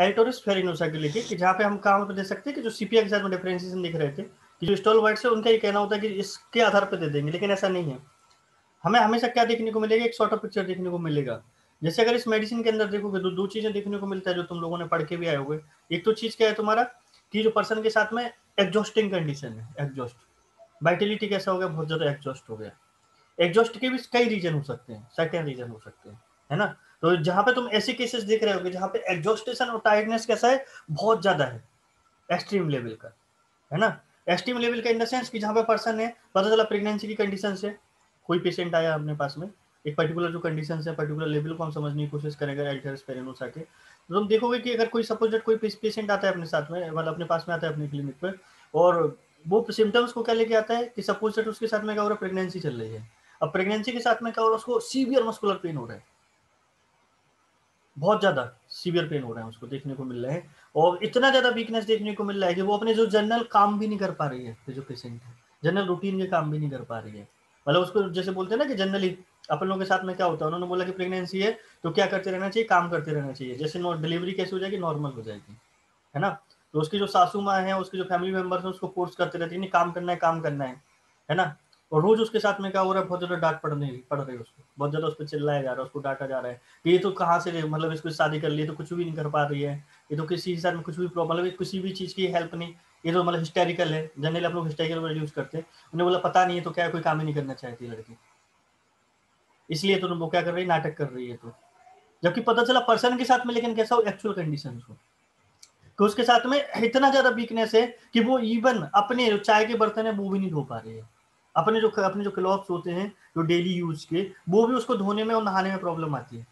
एल्टोरिस फेरिनोसा के लिए कि जहाँ पे हम काम पे दे सकते हैं कि जो सीपीआई के साथ में डिफरेंशिएशन दिख रहे थे, कि जो स्टॉल वाइट है, उनका ये कहना होता है कि इसके आधार पर दे देंगे, लेकिन ऐसा नहीं है। हमें हमेशा क्या देखने को मिलेगा? एक शॉर्ट ऑफ़ पिक्चर देखने को मिलेगा। जैसे अगर इस मेडिसिन के अंदर देखोगे तो दो चीज़ें देखने को मिलता है जो तुम लोगों ने पढ़ के भी आए होगे। एक तो चीज़ क्या है तुम्हारा, कि जो पर्सन के साथ में एग्जॉस्टिंग कंडीशन है एग्जॉस्ट वाइटिलिटी कैसा हो गया? बहुत ज़्यादा एग्जॉस्ट हो गया। एग्जॉस्ट के भी कई रीजन हो सकते हैं सर्टेन रीजन हो सकते हैं, है ना? तो जहाँ पे तुम ऐसे केसेस देख रहे हो जहाँ पे एग्जॉस्टेशन और टायर्डनेस कैसा है, बहुत ज़्यादा है एक्सट्रीम लेवल का, है ना? एक्सट्रीम लेवल का इन द सेंस कि जहाँ पे पर्सन है, पता चला प्रेगनेंसी की कंडीशन से कोई पेशेंट आया अपने पास में, एक पर्टिकुलर जो कंडीशन है पर्टिकुलर लेवल को हम समझने की कोशिश करेंगे एल्टरस के तो तुम देखोगे कि अगर कोई सपोज़ कोई पेशेंट आता है अपने साथ में मतलब अपने पास में आता है अपने क्लिनिक पर और वो सिम्टम्स को क्या लेके आता है कि सपोज़ उसके साथ में क्या हो रहा है प्रेगनेंसी चल रही है। अब प्रेगनेंसी के साथ में क्या हो रहा है, उसको सीवियर मस्कुलर पेन हो रहा है। बहुत ज़्यादा सीवियर पेन हो रहा है उसको देखने को मिल रहा है। और इतना ज़्यादा वीकनेस देखने को मिल रहा है कि वो अपने जो जनरल काम भी नहीं कर पा रही है जो पेशेंट है जनरल रूटीन के काम भी नहीं कर पा रही है। मतलब उसको जैसे बोलते हैं ना कि जनरली अपन लोगों के साथ में क्या होता है, उन्होंने बोला कि प्रेगनेंसी है तो क्या करते रहना चाहिए, काम करते रहना चाहिए। जैसे डिलीवरी कैसे हो जाएगी? नॉर्मल हो जाएगी, है ना? तो उसकी जो सासू माँ है, उसके जो फैमिली मेंबर्स है, उसको फोर्स करते रहते हैं काम करना है, काम करना है है ना? और रोज उसके साथ में क्या हो रहा है? बहुत ज़्यादा डांट पड़ रही पड़ रही है उसको। बहुत ज़्यादा उस पर चिल्लाया जा रहा है, उसको डांटा जा रहा है। ये तो कहाँ से मतलब इसको शादी कर ली तो कुछ भी नहीं कर पा रही है। ये तो किसी हिसाब में कुछ भी प्रॉब्लम मतलब किसी भी चीज़ की हेल्प नहीं। ये तो मतलब हिस्टेरिकल है। जनरली आप लोग हिस्टेरिकल वर्ड यूज़ करते हैं। उन्हें बोला, पता नहीं है तो क्या कोई काम ही नहीं करना चाहती लड़की? इसलिए तो वो क्या कर रही है? नाटक कर रही है तो। जबकि पता चला पर्सन के साथ में, लेकिन कैसा हो एक्चुअल कंडीशन हो। कि उसके साथ में इतना ज़्यादा वीकनेस है कि वो इवन अपने चाय के बर्तन है वो भी नहीं धो पा रही है। अपने जो अपने जो क्लॉथ्स होते हैं, जो डेली यूज़ के, वो भी उसको धोने में और नहाने में प्रॉब्लम आती है।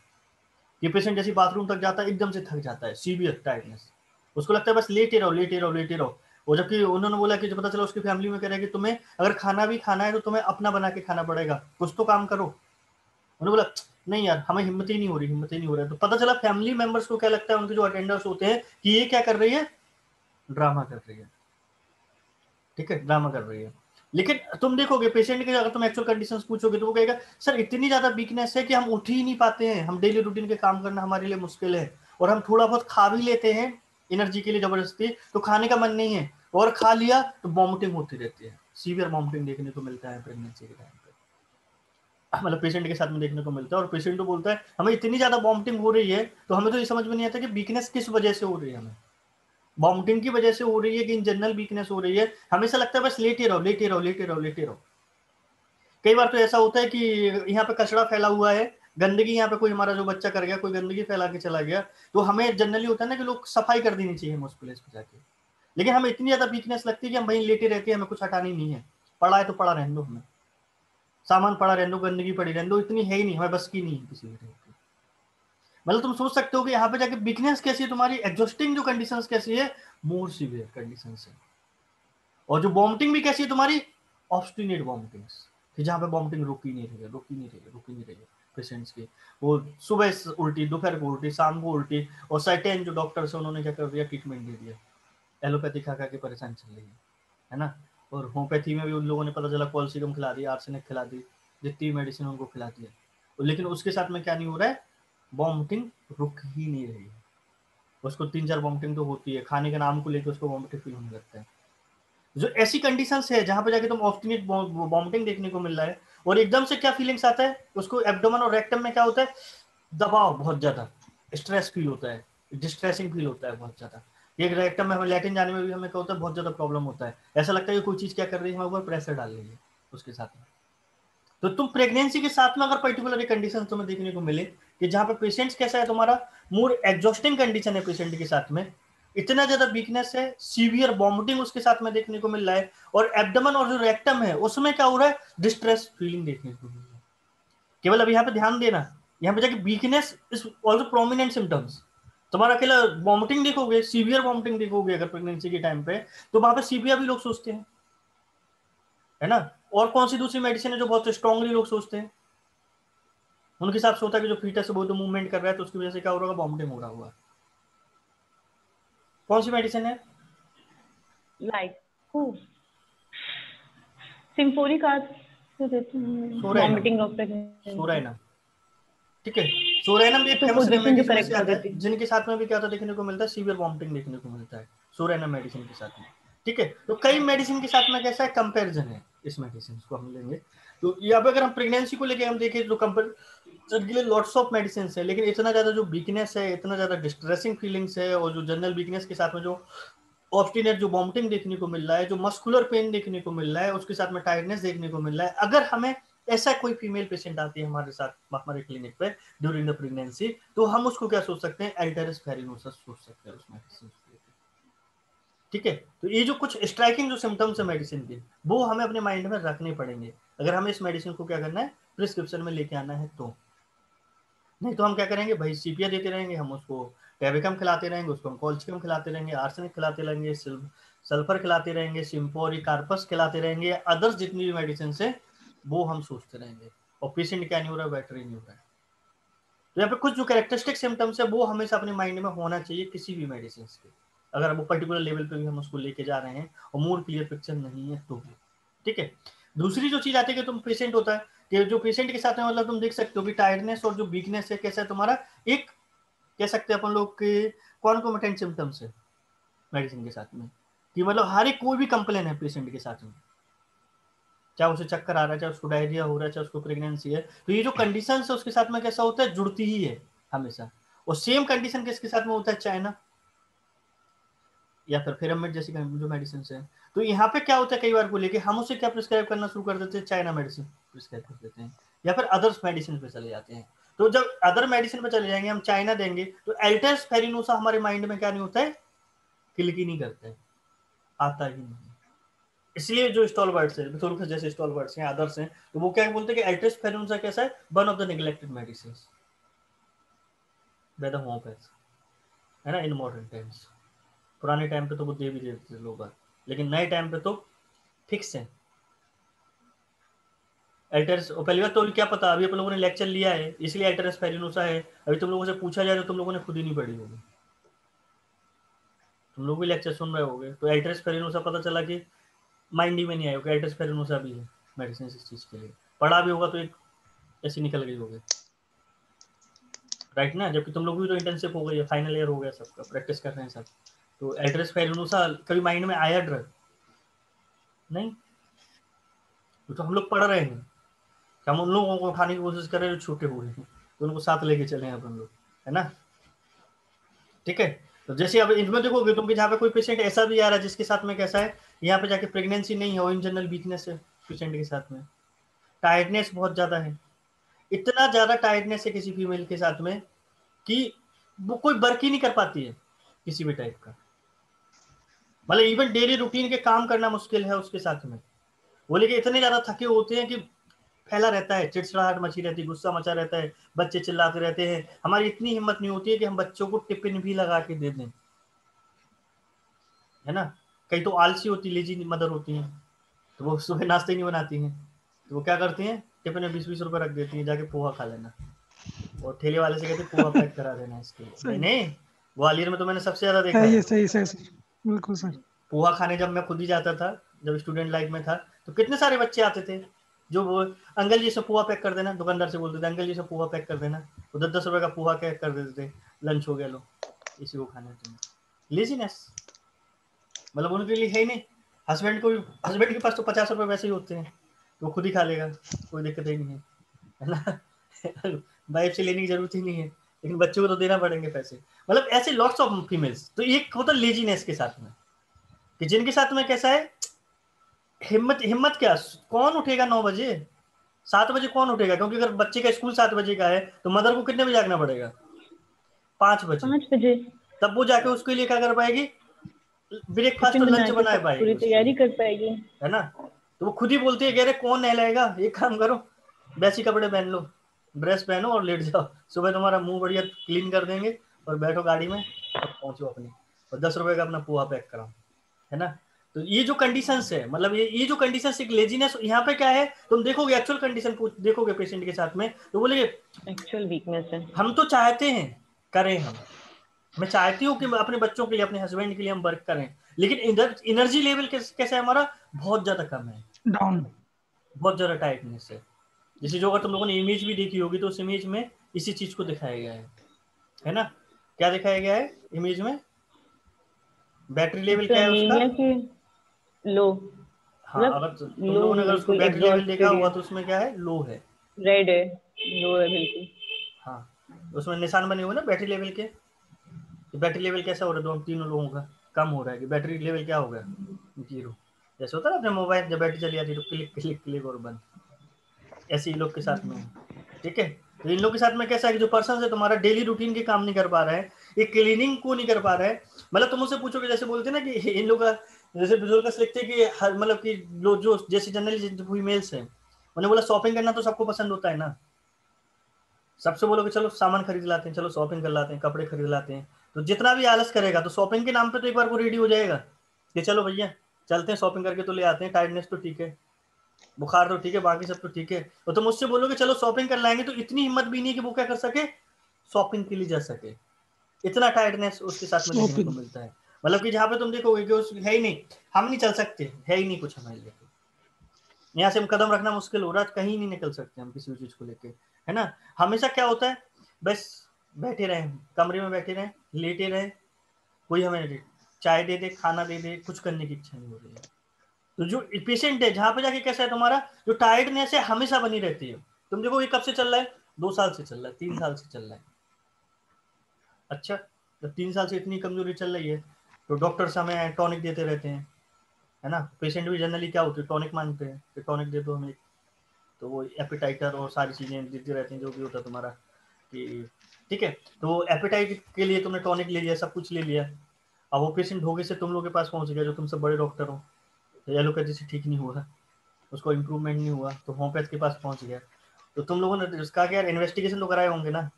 ये पेशेंट जैसे बाथरूम तक जाता है, एकदम से थक जाता है सीवियर टाइटनेस उसको लगता है बस लेटे रहो लेटे रहो लेटे रहो। और जबकि उन्होंने बोला कि जब पता चला उसकी फैमिली में कह रहा है कि तुम्हें अगर खाना भी खाना है तो तुम्हें अपना बना के खाना पड़ेगा, कुछ तो काम करो। उन्होंने बोला, नहीं यार, हमें हिम्मत ही नहीं हो रही, हिम्मत ही नहीं हो रहा है। तो पता चला फैमिली मेंबर्स को क्या लगता है, उनके जो अटेंडर्स होते हैं, कि ये क्या कर रही है? ड्रामा कर रही है। ठीक है? ड्रामा कर रही है। लेकिन तुम देखोगे पेशेंट के अगर तुम एक्चुअल कंडीशंस पूछोगे तो वो कहेगा, सर, इतनी ज़्यादा वीकनेस है कि हम उठ ही नहीं पाते हैं। हम डेली रूटीन के काम करना हमारे लिए मुश्किल है और हम थोड़ा बहुत खा भी लेते हैं एनर्जी के लिए ज़बरदस्ती तो खाने का मन नहीं है। और खा लिया तो वॉमिटिंग होती रहती है। सीवियर वॉमिटिंग देखने को मिलता है प्रेगनेंसी के टाइम पे। मतलब पेशेंट के साथ में देखने को मिलता है और पेशेंट तो बोलता है, हमें इतनी ज़्यादा वॉमिटिंग हो रही है। तो हमें तो ये समझ में नहीं आता कि वीकनेस किस वजह से हो रही है हमें। वॉमिटिंग की वजह से हो रही है कि इन जनरल वीकनेस हो रही है? हमेशा लगता है बस लेटे रहो लेटे रहो लेटे रहो लेटे रहो। कई बार तो ऐसा होता है कि यहाँ पे कचरा फैला हुआ है, गंदगी यहाँ पे कोई हमारा जो बच्चा कर गया, कोई गंदगी फैला के चला गया तो हमें जनरली होता है ना कि लोग सफ़ाई कर देनी चाहिए उस प्लेस पे जाके। लेकिन हमें इतनी ज़्यादा वीकनेस लगती है कि हम वहीं लेटे रहते हैं, हमें कुछ हटानी नहीं है। पड़ा है तो पड़ा रहने दो हमें। सामान पड़ा रहने दो, गंदगी पड़ी रहने दो, इतनी है ही नहीं, हमें बस की नहीं है किसी भी मतलब तुम सोच सकते हो कि यहाँ पे जाके वीकनेस कैसी है तुम्हारी एडजस्टिंग जो कंडीशंस कैसी है मोर सीवियर कंडीशन है। और जो वॉमिटिंग भी कैसी है तुम्हारी ऑब्स्टिनेट वॉमिटिंग्स कि जहाँ पे वॉमिटिंग रुकी नहीं रही है, रुकी नहीं रही है, रुकी नहीं रही है पेशेंट्स की। वो सुबह उल्टी, दोपहर को उल्टी, शाम को उल्टी, और सर्टेन जो डॉक्टर्स है उन्होंने क्या कर दिया ट्रीटमेंट दे दिया। एलोपैथी खा खा के परेशान चल रही है है ना? और होम्योपैथी में भी उन लोगों ने पता चला कॉल्सिकम खिला दी आर्सेनिक खिला दी, जितनी मेडिसिन उनको खिला दिया। लेकिन उसके साथ में क्या नहीं हो रहा है? वॉमिटिंग रुक ही नहीं रही। है उसको तीन चार वॉमिटिंग तो होती है। खाने के नाम को लेकर उसको वॉमिटिंग फील होने लगता है। जो ऐसी कंडीशन है, जहाँ पर जाके तुम ऑप्टिनेट वॉमिटिंग देखने को मिल रहा है, और एकदम से क्या फीलिंग्स आता है? उसको एब्डोमन और रेक्टम में क्या होता है? दबाव बहुत ज़्यादा। स्ट्रेस फील होता है। डिस्ट्रेसिंग फील होता है बहुत ज़्यादा। एक रेक्टम में हमें लैटिन जाने में भी हमें क्या होता है? बहुत ज़्यादा प्रॉब्लम होता है। ऐसा लगता है कि कोई चीज़ क्या कर रही है हमारे ऊपर प्रेशर डाल रही है उसके साथ में। तो तुम प्रेगनेंसी के साथ में अगर पर्टिकुलर कंडीशन तुम्हें देखने को मिले कि जहाँ पे पेशेंट कैसा है तुम्हारा? मोर एग्जॉस्टिंग कंडीशन है पेशेंट के साथ में। इतना ज़्यादा वीकनेस है सीवियर वॉमिटिंग उसके साथ में देखने को मिल रहा है। और एब्डमन और जो रेक्टम है, उसमें क्या हो रहा है? डिस्ट्रेस फीलिंग देखने को मिल रहा है। केवल अब यहाँ पे ध्यान देना। यहाँ पे जाके weakness is also prominent symptoms तुम्हारा अकेला वॉमिटिंग देखोगे सीवियर वॉमिटिंग देखोगे अगर प्रेगनेंसी के टाइम पे तो वहाँ पे सीवियर भी लोग सोचते हैं। है ना? और कौन सी दूसरी मेडिसिन है जो बहुत स्ट्रांगली लोग सोचते हैं? उनके हिसाब से होता है कि जो फीटस है बहुत मूवमेंट कर रहा है तो उसकी वजह से क्या हो रहा होगा? वॉमिटिंग हो रहा होगा। कौन सी मेडिसिन है? लाइक सिम्फोनिक आसिड वॉमिटिंग सोराइना ठीक है। सोरेनम भी फ़ेमस मेडिसिन है। जिनके साथ में भी क्या होता है देखने को मिलता है सीवियर वॉमिटिंग देखने को मिलता है। सोरेनम मेडिसिन के साथ में। ठीक है। तो कई मेडिसिन के साथ में कैसा है? कंपैरिजन है इस मेडिसिन को हम लेंगे। तो यहाँ पे अगर हम प्रेगनेंसी को लेके हम देखें तो कंपेरिजन के लिए लॉट्स ऑफ़ मेडिसिन है, लेकिन इतना ज़्यादा जो वीकनेस है, इतना ज़्यादा डिस्ट्रेसिंग फीलिंग्स है, और जो जनरल वीकनेस के साथ में जो ऑप्टिनेट जो वॉमिटिंग देखने को मिल रहा है, जो मस्कुलर पेन देखने को मिल रहा है, उसके साथ में टायर्डनेस देखने को मिल रहा है। अगर हमें ऐसा कोई फीमेल पेशेंट आती है हमारे साथ, हमारे क्लिनिक पे ड्यूरिंग द प्रेगनेंसी तो हम उसको क्या सोच सकते हैं? एल्टरस फेरिनोसस सोच सकते हैं उस मेडिसिन ठीक है? तो ये जो कुछ स्ट्राइकिंग जो सिम्टम्स है मेडिसिन के, वो हमें अपने माइंड में रखने पड़ेंगे। अगर हमें इस मेडिसिन को क्या करना है? प्रिस्क्रिप्शन में लेके आना है तो। नहीं तो हम क्या करेंगे? भाई सीपिया देते रहेंगे, हम उसको टेबिकम खिलाते रहेंगे, उसको हम कॉल्चिकम खिलाते रहेंगे आर्सेनिक खिलाते रहेंगे सल्फ़र खिलाते रहेंगे सिम्पोरी कार्पस खिलाते रहेंगे अदर्स जितनी भी मेडिसिन है, वो हम सोचते रहेंगे। और पेशेंट क्या नहीं हो रहा है बैटरी नहीं हो रहा है। तो यहाँ पे कुछ जो कैरेक्टरिस्टिक सिम्टम्स है, वो हमेशा अपने माइंड में होना चाहिए किसी भी मेडिसिन के। अगर वो पर्टिकुलर लेवल पे भी हम उसको लेके जा रहे हैं, और मूड क्लियर पिक्चर नहीं है तो भी। ठीक है? दूसरी जो चीज़ आती है कि तुम पेशेंट होता है कि जो पेशेंट के साथ में मतलब तुम देख सकते हो कि टायर्डनेस और जो वीकनेस है, कैसा है तुम्हारा, एक कह सकते हैं अपन लोग के कौन कॉन्कोमिटेंट सिम्टम्स है मेडिसिन के साथ में। कि मतलब हर एक कोई भी कंप्लेन है पेशेंट के साथ में। चाहे उसे चक्कर आ रहा है, चाहे उसको डायरिया हो रहा है, चाहे उसको प्रेगनेंसी है तो ये जो कंडीशन है उसके साथ में कैसा होता है, जुड़ती ही है हमेशा। और सेम कंडीशन किसके साथ में होता है? चाइना। या फिर फिरामिड जैसी जो मेडिसिन है। तो यहाँ पे क्या होता है कई बार को लेके, हम उसे क्या प्रिस्क्राइब करना शुरू कर देते हैं? चाइना मेडिसिन प्रिस्क्राइब कर देते हैं। या फिर अदर्स मेडिसिन पे चले जाते हैं। तो जब अदर मेडिसिन पे चले जाएँगे, हम चाइना देंगे तो एल्टेस फेरिनोसा हमारे माइंड में क्या नहीं होता है? क्लिक ही नहीं करता। आता ही नहीं। इसलिए जो स्टॉल वर्ड्स है थोड़ा जैसे स्टॉल वर्ड्स हैं अदर्स हैं तो वो क्या बोलते हैं कि एल्टेस फेरिनोसा कैसा है? One of the neglected medicine by the homeopath है ना? इन मॉडर्न टाइम्स पुराने टाइम पे तो वो दे भी देते थे लोग लेकिन नए टाइम पे तो फिक्स है। एल्टरस पहली बात तो क्या पता? अभी अपन लोगों ने लेक्चर लिया है, इसलिए एल्टरस फेरिनोसा है। अभी तुम लोगों से पूछा जाए तो तुम लोगों ने खुद ही नहीं पढ़ी होगी। तुम लोग भी लेक्चर सुन रहे होगे। तो एल्टरस फेरिनोसा पता चला कि माइंड ही में नहीं आया कि एल्टरस फेरिनोसा भी है मेडिसिन इस चीज़ के लिए। पढ़ा भी होगा तो एक ऐसी निकल गई होगी। राइट ना? जबकि तुम लोग भी तो इंटर्नशिप हो गई है। फाइनल ईयर हो गया सबका। प्रैक्टिस कर रहे हैं सब। तो एड्रेस फेरिनोसा कभी माइंड में आया ड्रग नहीं? तो, तो हम लोग पढ़ रहे हैं। हम उन लोगों को उठाने की कोशिश कर रहे हैं जो छोटे हुए हैं। तो उनको साथ लेके चले हैं अपन लोग है ना? ठीक है? तो जैसे अब इनमें देखोगे तुम जहाँ पे कोई पेशेंट ऐसा भी आ रहा है जिसके साथ में कैसा है यहाँ पे जाके प्रेगनेंसी नहीं है इन जनरल वीकनेस है पेशेंट के साथ में। टायर्डनेस बहुत ज़्यादा है। इतना ज़्यादा टायर्डनेस है किसी फीमेल के साथ में कि वो कोई वर्क ही नहीं कर पाती है किसी भी टाइप का। मतलब इवन डेली रूटीन के काम करना मुश्किल है उसके साथ में। वो लेकिन इतने ज़्यादा थके होते हैं कि फैला रहता है चिड़चिड़ाहट मची रहती है गुस्सा मचा रहता है बच्चे चिल्लाते रहते हैं। हमारी इतनी हिम्मत नहीं होती है कि हम बच्चों को टिफ़िन भी लगा के दे दें। है ना? कई तो आलसी होती लेजी मदर होती हैं। तो वो सुबह नाश्ते नहीं बनाती हैं। तो वो क्या करती हैं? टिफ़िन में बीस बीस रुपए रख देती हैं जाके पोहा खा लेना। और ठेले वाले से कहते हैं पोहा पैक करा देना इसके नहीं ग्वालियर में तो मैंने सबसे ज़्यादा देखा है सही सही सही बिल्कुल सर। पोहा खाने जब मैं खुद ही जाता था, जब स्टूडेंट लाइफ में था तो कितने सारे बच्चे आते थे जो अंकल जी से पोहा पैक कर देना, दुकानदार से बोलते थे, अंकल जी से पोहा पैक कर देना। वो दस दस रुपए का पोहा पैक कर देते थे। लंच हो गया, लो। इसी को खाने तुम्हें लेजीनेस मतलब उनके लिए है ही नहीं। हस्बैंड को हस्बैंड के पास तो पचास रुपए वैसे ही होते हैं। तो वो खुद ही खा लेगा। कोई दिक्कत ही नहीं है। ना? वाइफ से लेने की ज़रूरत ही नहीं है। लेकिन बच्चों को तो देना पड़ेंगे पैसे। मतलब ऐसे लॉट्स ऑफ़ फीमेल्स तो ये होता लेजीनेस के साथ में। कि जिनके साथ में कैसा है? हिम्मत हिम्मत क्या? कौन उठेगा नौ बजे? सात बजे कौन उठेगा? क्योंकि अगर बच्चे का स्कूल सात बजे का है तो मदर को कितने बजे जागना पड़ेगा? पाँच बजे। पाँच बजे। तब वो जाके उसके लिए क्या कर पाएगी? ब्रेकफास्ट और लंच बनाए पाएगी पूरी तैयारी कर पाएगी। है ना? तो वो खुद ही बोलती है कह रहे कौन नहलाएगा? एक काम करो वैसी कपड़े पहन लो ड्रेस पहनो और लेट जाओ। सुबह तुम्हारा मुँह बढ़िया क्लीन कर देंगे और बैठो गाड़ी में और पहुंचो अपनी। और दस रुपए का अपना पोहा पैक कराओ। है ना? तो ये जो कंडीशन है मतलब ये ये जो कंडीशन एक लेजीनेस यहाँ पे क्या है? तुम देखोगे एक्चुअल कंडीशन देखोगे पेशेंट के साथ में तो बोलेगे एक्चुअल वीकनेस है। हम तो चाहते हैं करें हम। मैं चाहती हूँ कि अपने बच्चों के लिए अपने हस्बैंड के लिए हम वर्क करें। लेकिन एनर्जी लेवल कैसे है हमारा? बहुत ज़्यादा कम है। डाउन बहुत ज़्यादा टाइटनेस है। जैसे जो अगर तुम लोगों ने इमेज भी देखी होगी तो उस इमेज में इसी चीज़ को दिखाया गया है। है ना? क्या दिखाया गया है? इमेज में? बैटरी लेवल क्या है उसका? लो। हाँ मतलब अगर तुम लोगों ने अगर उसको बैटरी लेवल देखा हुआ तो उसमें क्या है? लो है। रेड है लो है बिल्कुल। हाँ उसमें निशान बने हुए ना बैटरी लेवल के? कि बैटरी लेवल कैसा हो रहा है दोनों तीनों लोगों का? कम हो रहा है कि बैटरी लेवल क्या हो गया? ज़ीरो। जैसे होता है ना अपने मोबाइल जब बैटरी चली जाती है तो क्लिक क्लिक क्लिक और बंद। ऐसे ही लोग के साथ में। ठीक है? तो इन लोग के साथ में कैसा है कि जो पर्सन है तुम्हारा डेली रूटीन के काम नहीं कर पा रहा है ये क्लीनिंग को नहीं कर पा रहा है। मतलब तुम उससे पूछोगे, जैसे बोलते ना कि इन लोग का, जैसे बुज़ुर्ग लिखते हैं कि हर मतलब कि लोग जो, जैसे जनरली फीमेल्स हैं, उन्हें बोला शॉपिंग करना तो सबको पसंद होता है ना। सबसे बोलोगे, चलो, सामान खरीद लाते हैं, चलो शॉपिंग कर लाते हैं, कपड़े खरीद लाते हैं। तो जितना भी आलस करेगा तो शॉपिंग के नाम पे तो एक बार वो रेडी हो जाएगा कि चलो भैया, चलते हैं शॉपिंग करके तो ले आते हैं। टायर्डनेस तो ठीक है, बुखार तो ठीक है, बाकी सब तो ठीक है। तो तुम उससे बोलोगे, चलो शॉपिंग कर लाएँगे तो इतनी हिम्मत भी नहीं कि वो क्या कर सके शॉपिंग के लिए जा सके। इतना टायर्डनेस उसके साथ में देखने को मिलता है। मतलब कि जहाँ पे तुम देखोगे कि उस है ही नहीं। हम नहीं चल सकते। है ही नहीं कुछ हमारे लिए। यहाँ से हम कदम रखना मुश्किल हो रहा है कहीं नहीं निकल सकते हम किसी भी चीज़ को लेके। है ना? हमेशा क्या होता है? बस बैठे रहे। कमरे में बैठे रहे। लेटे रहे। कोई हमें चाय दे दे खाना दे दे कुछ करने की इच्छा नहीं हो रही है। तो जो पेशेंट है जहाँ पे जाके कैसा है तुम्हारा? जो टायर्डनेस है हमेशा बनी रहती है। तुम देखो ये कब से चल रहा है? दो साल से चल रहा है तीन साल से चल रहा है। अच्छा जब तीन साल से इतनी कमज़ोरी चल रही है तो डॉक्टर्स हमें टॉनिक देते रहते हैं, है ना? पेशेंट भी जनरली क्या होते हैं टॉनिक मांगते हैं, कि टॉनिक दे दो हमें। तो वो एपिटाइटर और सारी चीज़ें देते रहते हैं, जो भी होता है तुम्हारा, कि ठीक है? तो एपिटाइट के लिए तुमने टॉनिक ले लिया, सब कुछ ले लिया। अब वो पेशेंट भोगे से तुम लोग के पास पहुँच गया जो तुमसे बड़े डॉक्टर हो। तो एलोपैथी से ठीक नहीं हुआ, उसको इम्प्रूवमेंट नहीं हुआ तो होम्योपैथ के पास पहुँच गया। तो तुम लोगों ने उसका क्या इन्वेस्टिगेशन तो कराए होंगे ना?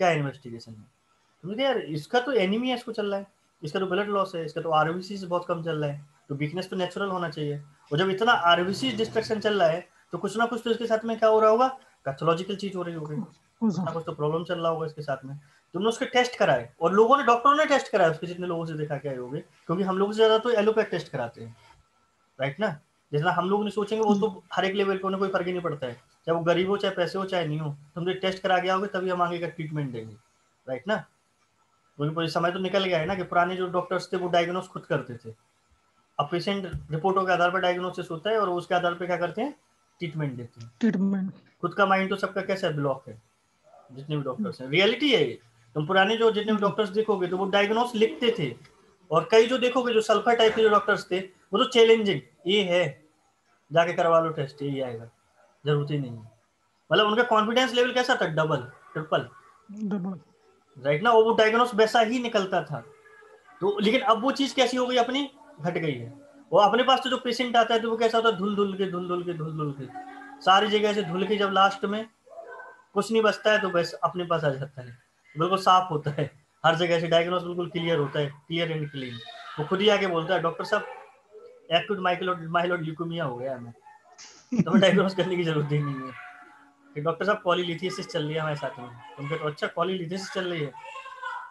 क्या इन्वेस्टिगेशन है? तुमने यार, इसका तो एनीमिया इसको चल रहा है। इसका तो ब्लड लॉस है, इसका तो आरबीसी बहुत कम चल रहा है। तो वीकनेस तो नेचुरल होना चाहिए। और जब इतना आरबीसी डिस्ट्रक्शन चल रहा है तो कुछ ना कुछ तो इसके साथ में क्या हो रहा होगा? पैथोलॉजिकल चीज़ हो रही होगी। कुछ ना कुछ तो प्रॉब्लम चल रहा होगा इसके साथ में। तुमने उसके टेस्ट कराए। और लोगों ने डॉक्टरों ने टेस्ट कराया उसके, जितने लोगों से देखा क्या होगे क्योंकि हम लोग से ज़्यादा तो एलोपैथ टेस्ट कराते हैं। राइट ना? जितना हम लोग नहीं सोचेंगे, वो तो हर एक लेवल पे उन्हें कोई फ़र्क ही नहीं पड़ता है। चाहे वो गरीब हो, चाहे पैसे हो, चाहे नहीं हो। तुम तो टेस्ट करा गया होगा तभी हम आगे का ट्रीटमेंट देंगे। राइट ना? क्योंकि पूरी समय तो निकल गया है ना कि पुराने जो डॉक्टर्स थे वो डायग्नोस खुद करते थे। अब पेशेंट रिपोर्टों के आधार पर डायग्नोसिस होता है और उसके आधार पर क्या करते हैं? ट्रीटमेंट देते हैं। ट्रीटमेंट खुद का माइंड तो सबका कैसा ब्लॉक है। जितने भी डॉक्टर्स हैं। रियलिटी है ये। तुम पुराने जो जितने भी डॉक्टर्स देखोगे तो वो डायग्नोस लिखते थे। और कई जो देखोगे जो सल्फ़र टाइप के जो डॉक्टर्स थे वो तो चैलेंजिंग ये है। जाके करवा लो टेस्ट यही आएगा। ज़रूरत ही नहीं है। मतलब उनका कॉन्फिडेंस लेवल कैसा था? डबल ट्रिपल डबल राइट ना? वो डायग्नोस वैसा ही निकलता था। तो लेकिन अब वो चीज़ कैसी हो गई? अपनी घट गई है। वो अपने पास तो जो पेशेंट आता है तो वो कैसा होता है? धुल धुल के धुल धुल के धुल धुल के। सारी जगह से धुल के जब लास्ट में कुछ नहीं बचता है तो बस अपने पास आ जाता है। बिल्कुल साफ़ होता है। हर जगह से डायग्नोस बिल्कुल क्लियर होता है। क्लियर एंड क्लीन वो खुद ही आके बोलता है डॉक्टर साहब एक्यूट माइक्रोड माइलोड ल्यूकोमिया हो गया हमें। तो डायग्नोस करने की ज़रूरत ही नहीं है। कि डॉक्टर साहब पॉलीलिथियसिस चल रही है हमारे साथ में। कहते हो अच्छा पॉलीलिथियसिस चल रही है।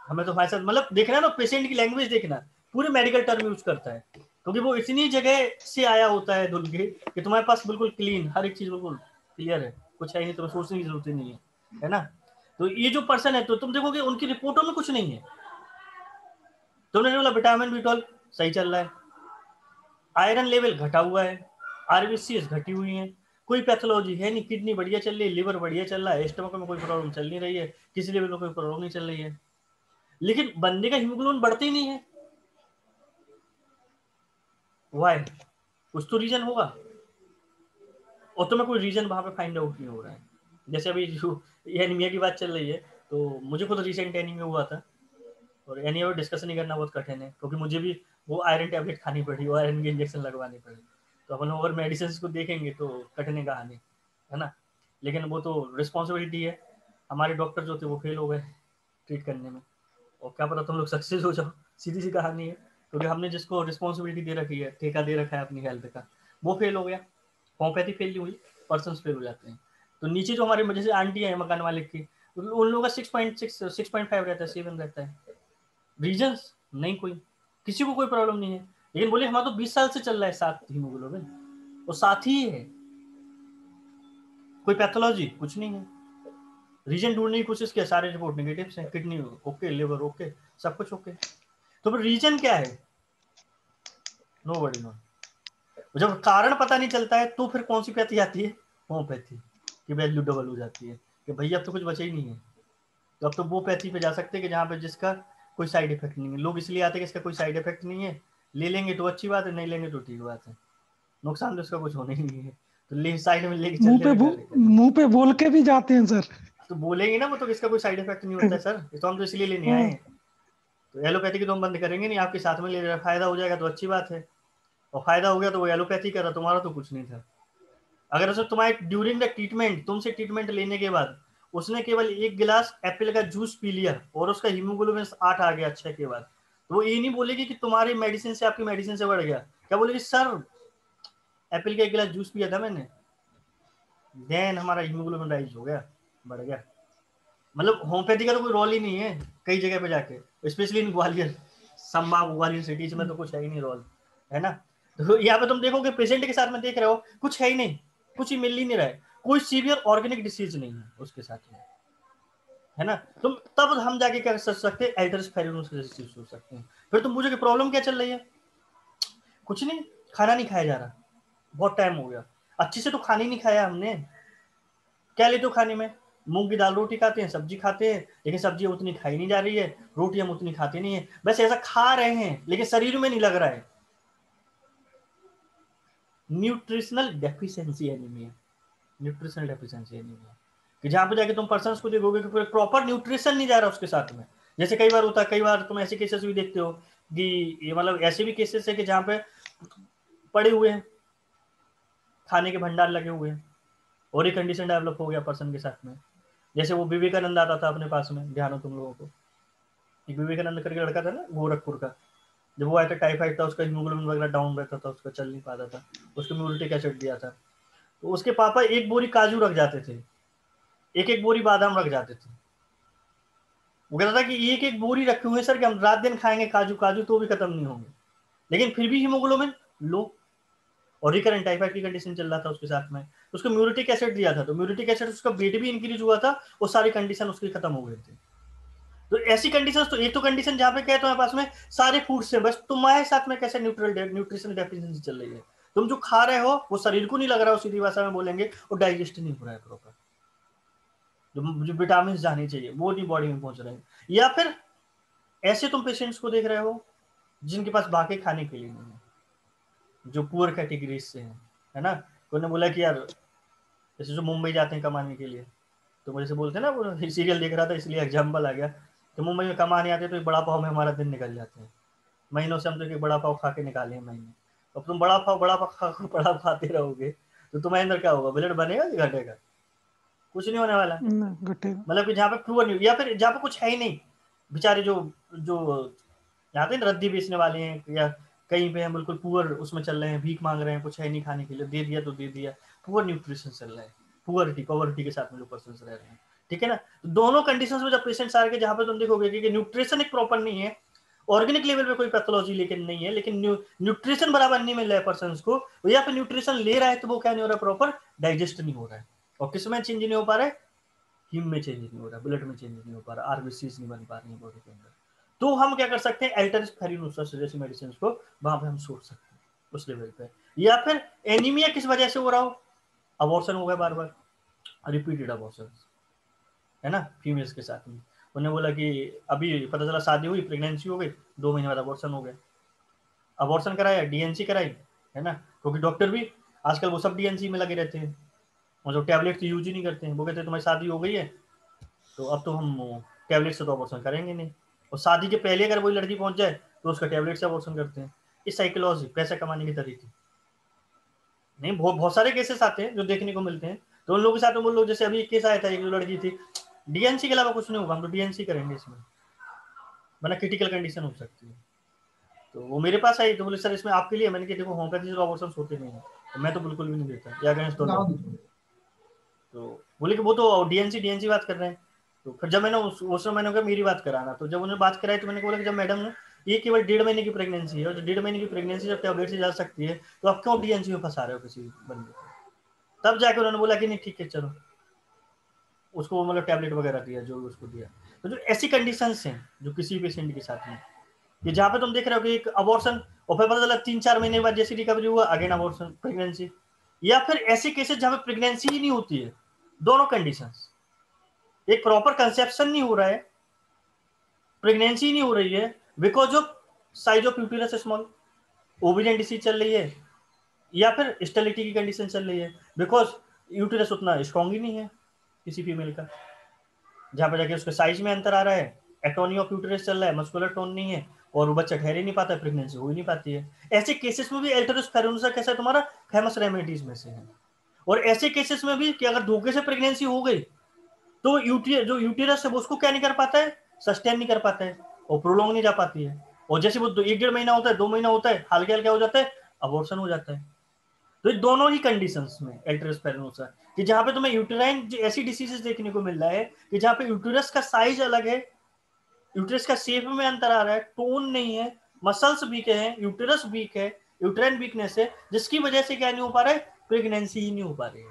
हमें तो हमारे साथ मतलब देखना ना पेशेंट की लैंग्वेज देखना पूरे मेडिकल टर्म यूज़ करता है। क्योंकि वो इतनी जगह से आया होता है धुल के कि तुम्हारे पास बिल्कुल क्लीन हर एक चीज़ बिल्कुल क्लियर है। कुछ है नहीं, तुम्हें सोचने की ज़रूरत ही नहीं है है ना? तो ये जो पर्सन है तो तुम देखोगे उनकी रिपोर्टों में कुछ नहीं है। तुमने बोला विटामिन बी ट्वेल्व सही चल रहा है। आयरन लेवल घटा हुआ है। आरबीसीएस घटी हुई है। कोई पैथोलॉजी है नहीं किडनी बढ़िया चल रही है लिवर बढ़िया चल रहा है स्टमक में कोई प्रॉब्लम चल नहीं रही है, किसी लेवल में कोई प्रॉब्लम नहीं चल रही है। लेकिन बंदे का हीमोग्लोबिन बढ़ता ही नहीं है। वाई कुछ तो रीजन होगा। और तुम्हें कोई रीजन वहाँ पे फाइंड आउट नहीं हो रहा है। जैसे अभी ये एनीमिया की बात चल रही है तो मुझे खुद रिसेंट एनीमिया हुआ था। और एनीमिया डिस्कशन नहीं करना बहुत कठिन है, क्योंकि मुझे भी वो आयरन टैबलेट खानी पड़ी और आयरन की इंजेक्शन लगवानी पड़ी। तो अपन अगर मेडिसिन को देखेंगे तो कठिन कहानी है ना? लेकिन वो तो रिस्पॉन्सिबिलिटी है। हमारे डॉक्टर जो थे वो फेल हो गए ट्रीट करने में। और क्या पता तुम लोग सक्सेस हो जाओ, सीधी सी कहानी है। क्योंकि तो हमने जिसको रिस्पॉन्सिबिलिटी दे रखी है, ठेका दे रखा है अपनी हेल्थ का, वो फेल हो गया। होम्योपैथी फेल नहीं हुई पर्सन फेल हो जाते हैं। तो नीचे जो हमारे जैसे आंटी है, मकान मालिक की, उन लोगों का six point six six point five रहता है सेवन रहता है। रीजंस नहीं कोई। किसी को कोई प्रॉब्लम नहीं है। लेकिन बोले हमारा तो बीस साल से चल रहा है सात हीमोग्लोबिन। वो साथ ही है। कोई पैथोलॉजी कुछ नहीं है। रीजन ढूँढने की कोशिश किया, सारे रिपोर्ट नेगेटिव है। किडनी ओके लिवर ओके सब कुछ ओके तो फिर रीजन क्या है? नो बडी नो जब कारण पता नहीं चलता है तो फिर कौन सी पैथी आती है? होम्योपैथी। की वैल्यू डबल हो जाती है। कि भैया अब तो कुछ बचा ही नहीं है। तो अब तो वो पैथी पे जा सकते हैं कि जहाँ पे जिसका कोई साइड इफ़ेक्ट नहीं है। लोग इसलिए आते हैं कि इसका कोई साइड इफ़ेक्ट नहीं है। ले लेंगे तो अच्छी बात है नहीं लेंगे तो ठीक बात है। नुकसान तो उसका कुछ होना ही नहीं है। तो ले साइड में लेके मुँह पे मुँह पे बोल के भी जाते हैं सर। तो बोलेंगे ना वो तो इसका कोई साइड इफ़ेक्ट नहीं होता है सर। तो हम तो इसलिए लेने आए हैं। तो एलोपैथी की तो हम बंद करेंगे नहीं आपके साथ में ले रहा फ़ायदा हो जाएगा तो अच्छी बात है। और फ़ायदा हो गया तो वो एलोपैथी कर रहा तुम्हारा तो कुछ नहीं था। अगर उसने तुम्हारे ड्यूरिंग द ट्रीटमेंट तुमसे ट्रीटमेंट लेने के बाद उसने केवल एक गिलास एप्पल का जूस पी लिया और उसका हीमोग्लोबिन आठ आ गया छह के बाद वो ये नहीं बोलेगी कि तुम्हारी मेडिसिन से आपकी मेडिसिन से बढ़ गया। क्या बोलेगी, सर एप्पल का एक गिलास जूस पिया था मैंने। देन हमारा हीमोग्लोबिन राइज हो गया, बढ़ गया। मतलब होम्योपैथी का तो कोई रोल ही नहीं है कई जगह पे जाके। स्पेशली इन ग्वालियर संभा ग्वालियर सिटीज़ में तो कुछ है ही नहीं रोल है ना? तो यहाँ पे तुम देखोगे पेशेंट के साथ में देख रहे हो, कुछ है ही नहीं, कुछ ही मिल ही नहीं रहा है। कोई सीवियर ऑर्गेनिक डिसीज नहीं है उसके साथ में। है ना? तुम तब हम जाके क्या कर सकते हैं? एल्टर्स डिसीज हो सकते हैं। फिर तुम पूछो कि प्रॉब्लम क्या चल रही है? कुछ नहीं, खाना नहीं खाया जा रहा। बहुत टाइम हो गया। अच्छे से तो खाना नहीं खाया हमने। क्या लेते हो खाने में? मूंग की दाल रोटी खाते हैं, सब्ज़ी खाते हैं, लेकिन सब्ज़ी उतनी खाई नहीं जा रही है। रोटी हम उतनी खाते नहीं है। बस ऐसा खा रहे हैं, लेकिन शरीर में नहीं लग रहा है। Nutritional deficiency anaemia nutritional deficiency anaemia कि जहाँ पे जाके तुम पर्सन को देखोगे कि प्रॉपर न्यूट्रिशन नहीं जा रहा उसके साथ में। जैसे कई बार होता है, कई बार तुम ऐसे केसेस भी देखते हो कि ये मतलब ऐसे भी केसेस है कि जहाँ पे पड़े हुए हैं, खाने के भंडार लगे हुए हैं, और ही कंडीशन डेवलप हो गया पर्सन के साथ में। जैसे वो विवेकानंद आता था अपने पास में, ध्यान हो तुम लोगों को। एक विवेकानंद करके लड़का था ना, गोरखपुर का। जब वो आया था टाइफाइड था, उसका हीमोग्लोबिन वगैरह डाउन रहता था, उसका चल नहीं पाता था। उसको म्यूरिटिक कैसे दिया था। तो उसके पापा एक बोरी काजू रख जाते थे। एक एक बोरी बादाम रख जाते थे। वो कहता था कि एक एक बोरी रखे हुए सर, कि हम रात दिन खाएँगे काजू काजू तो भी खत्म नहीं होंगे। लेकिन फिर भी हीमोग्लोबिन, लो। और रिकरेंट टाइफाइड की कंडीशन चल रहा था उसके साथ में। उसको म्यूरिटिक एसिड दिया था। तो म्यूरिटिक एसिड उसका वेट भी इंक्रीज हुआ था, और सारी कंडीशन उसकी खत्म हो गई थी। तो ऐसी कंडीशन तो एक तो कंडीशन जहाँ पे क्या है पास में, सारे फ़ूड से, बस तुम्हारे साथ में कैसे न्यूट्रल न्यूट्रिशन डेफिशिएंसी चल रही है? तुम जो खा रहे हो, वो शरीर को नहीं लग रहा है सीधी भाषा में बोलेंगे, और डाइजेस्ट नहीं हो रहा है प्रॉपर जो जो विटामिन जाने चाहिए, वो नहीं बॉडी में पहुँच रहे हैं। या फिर ऐसे तुम पेशेंट्स को देख रहे हो, जिनके पास बाकी खाने के लिए नहीं है, जो पुअर कैटेगरीज से हैं, है ना? कोई ने बोला कि यार, जैसे जो मुंबई जाते हैं कमाने के लिए तो मुझे से बोलते ना, वो सीरियल देख रहा था, इसलिए एग्ज़ाम्पल आ गया। तो मुंबई में कमाने आते तो एक बड़ा पाव में हमारा दिन निकल जाते हैं। महीनों से हम तो एक बड़ा पाव खा के निकाले हैं महीने। अब तुम बड़ा पाव बड़ा पाव खा, बड़ा पाव खाते रहोगे तो तुम्हारे अंदर क्या होगा? ब्लड बनेगा घटेगा? कुछ नहीं होने वाला। मतलब कि जहाँ पे प्रूवर नहीं या फिर जहाँ पे कुछ है ही नहीं। बेचारे जो जो यहाँ पे रद्दी बेचने वाले हैं या कहीं पे हम बिल्कुल पुअर उसमें चल रहे हैं भीख मांग रहे हैं कुछ है नहीं खाने के लिए दे दिया तो दे दिया। पुअर न्यूट्रिशन चल रहा है पुअरिटी पॉवर्टी के साथ में जो पर्सन रह रहे हैं। ठीक है ना? तो दोनों कंडीशंस में जब पेशेंट्स आ रहे जहाँ पे तुम देखोगे कि न्यूट्रिशन एक प्रॉपर नहीं है ऑर्गेनिक लेवल पे कोई पैथोलॉजी लेकिन नहीं है लेकिन न्यूट्रिशन बराबर नहीं मिल रहा है पर्सन को या फिर न्यूट्रिशन ले रहा है तो वो क्या नहीं हो रहा प्रॉपर डाइजेस्ट नहीं हो रहा है। और किसमें चेंज नहीं हो पा रहा है? हिम में चेंज नहीं हो रहा ब्लड में चेंज नहीं हो पा रहा आरबीसी नहीं बन पा रही है बॉडी के अंदर। तो हम क्या कर सकते हैं? एल्टरस जैसी मेडिसिन को वहाँ पे हम सोच सकते हैं, उस लेवल पे। या फिर एनीमिया किस वजह से हो रहा हो? अबॉर्शन हो गया बार बार रिपीटेड अबॉर्शन है ना? फीमेल्स के साथ में। उन्हें बोला कि अभी पता चला शादी हुई प्रेगनेंसी हो गई, दो महीने बाद अबॉर्शन हो गया। अबॉर्शन कराया डीएनसी कराई, है ना? क्योंकि डॉक्टर भी आजकल वो सब डीएनसी में लगे रहते हैं। और जो टैबलेट तो यूज़ ही नहीं करते हैं। वो कहते हैं, तुम्हारी शादी हो गई है तो अब तो हम टैबलेट से तो ऑपरेशन करेंगे नहीं। और शादी के पहले अगर वही लड़की पहुँच जाए तो उसका टैबलेट से ऑपरेशन करते हैं। इस साइकोलॉजी पैसा कमाने के तरीके नहीं, बहुत बहुत सारे केसेस आते हैं जो देखने को मिलते हैं। तो उन लोगों के साथ वो लोग, जैसे अभी एक केस आया था, एक लड़की थी डीएनसी के अलावा कुछ नहीं होगा, हम तो डीएनसी करेंगे इसमें। वरना क्रिटिकल कंडीशन हो सकती है। तो वो मेरे पास आई तो बोले, सर, इसमें आपके लिए मैंने कहा, देखो, होम्योपैथी से अबॉर्शन होते नहीं है। तो मैं तो बिल्कुल भी नहीं देता। या अगेंस्ट तो बोले कि वो तो डीएनसी डीएनसी बात कर रहे हैं। तो फिर जब मैंने उस उसमें मैंने कहा मेरी बात कराना तो जब उन्होंने बात कराई तो मैंने बोला कि जब मैडम ने, ये केवल डेढ़ महीने की प्रेगनेंसी है, और डेढ़ महीने की प्रेगनेंसी जब टैबलेट से जा सकती है तो आप क्यों डीएनसी में फंसा रहे हो किसी बंदे को? तब जाके उन्होंने बोला कि नहीं, ठीक है, चलो। उसको मतलब टैबलेट वगैरह दिया, जो उसको दिया। तो जो ऐसी कंडीशन हैं, जो किसी पेशेंट के साथ में कि जहाँ पे तुम देख रहे हो कि एक अबॉर्शन और फिर पता चला तीन चार महीने बाद जैसी रिकवरी हुआ अगेन अबॉर्शन प्रेगनेंसी या फिर ऐसे केसेस जहाँ पे प्रेगनेंसी ही नहीं होती है। दोनों कंडीशन एक प्रॉपर कंसेप्शन नहीं हो रहा है। प्रेगनेंसी नहीं हो रही है। Because of size of uterus small Obhijaan disease चल रही है। या फिर स्टेलिटी की कंडीशन चल रही है। बिकॉज़ यूटीरस उतना स्ट्रॉन्ग ही नहीं है किसी फीमेल का। जहाँ पर जाके उसके साइज़ में अंतर आ रहा है। एटोनी ऑफ़ यूटीरस चल रहा है। मस्कुलर टोन नहीं है। और वो बच्चा ठहर ही नहीं पाता प्रेगनेंसी हो ही नहीं पाती है। ऐसे केसेस में भी एल्टरस फेरोनसा कैसा तुम्हारा फ़ेमस रेमेडीज में से है। और ऐसे केसेस में भी कि अगर धोखे से प्रेगनेंसी हो गई तो यूटी जो यूटीरस है, वो उसको क्या नहीं कर पाता है? सस्टेन नहीं कर पाता है। और प्रोलॉन्ग नहीं जा पाती है। और जैसे वो एक डेढ़ महीना होता है, दो महीना होता है हल्के हल्के हो जाता है? अबॉर्शन हो जाता है। तो ये दोनों ही कंडीशंस में एल्टरस फेरोनसा कि जहाँ पे तुम्हें यूटेराइन ऐसी डिसीजेस देखने को मिल रहा है, कि जहाँ पे यूटेरस का साइज़ अलग है यूटेरस का शेप में अंतर आ रहा है टोन नहीं है मसल्स वीक है यूटेरस वीक है यूट्रेन वीकनेस है, जिसकी वजह से क्या नहीं हो पा रहा है? प्रेगनेंसी ही नहीं हो पा रही है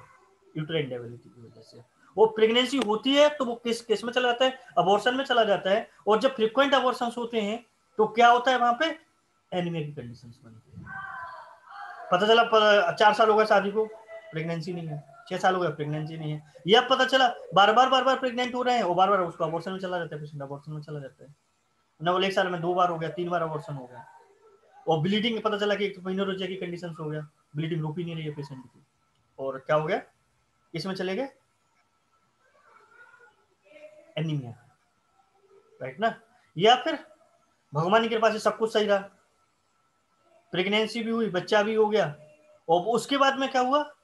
यूट्रेन डेबिलिटी की वजह से। वो प्रेगनेंसी होती है तो वो किस किसमें चला जाता है? अबॉर्शन में चला जाता है, और जब फ्रिक्वेंट अबॉर्शन होते हैं तो क्या होता है वहाँ पे? एनिमिया की कंडीशन बनती है। पता चला चार साल हो गए शादी को प्रेगनेंसी नहीं है। छह साल हो गया प्रेगनेंसी नहीं है। ये अब पता चला बार बार बार बार प्रेगनेंट हो रहे हैं और बार बार उसको अबॉर्शन में चला जाता है पेशेंट अबॉर्शन में चला जाता है। ना बोले एक साल में दो बार हो गया, तीन बार अबॉर्शन हो गया। और ब्लीडिंग पता चला कि एक तो की कंडीशन हो गया। ब्लीडिंग रुक ही नहीं रही है पेशेंट की। और क्या हो गया? इसमें चले गए? एनीमिया राइट ना? या फिर भगवान की कृपा से सब कुछ सही रहा। प्रेगनेंसी भी हुई, बच्चा भी हो गया। और उसके बाद में क्या हुआ?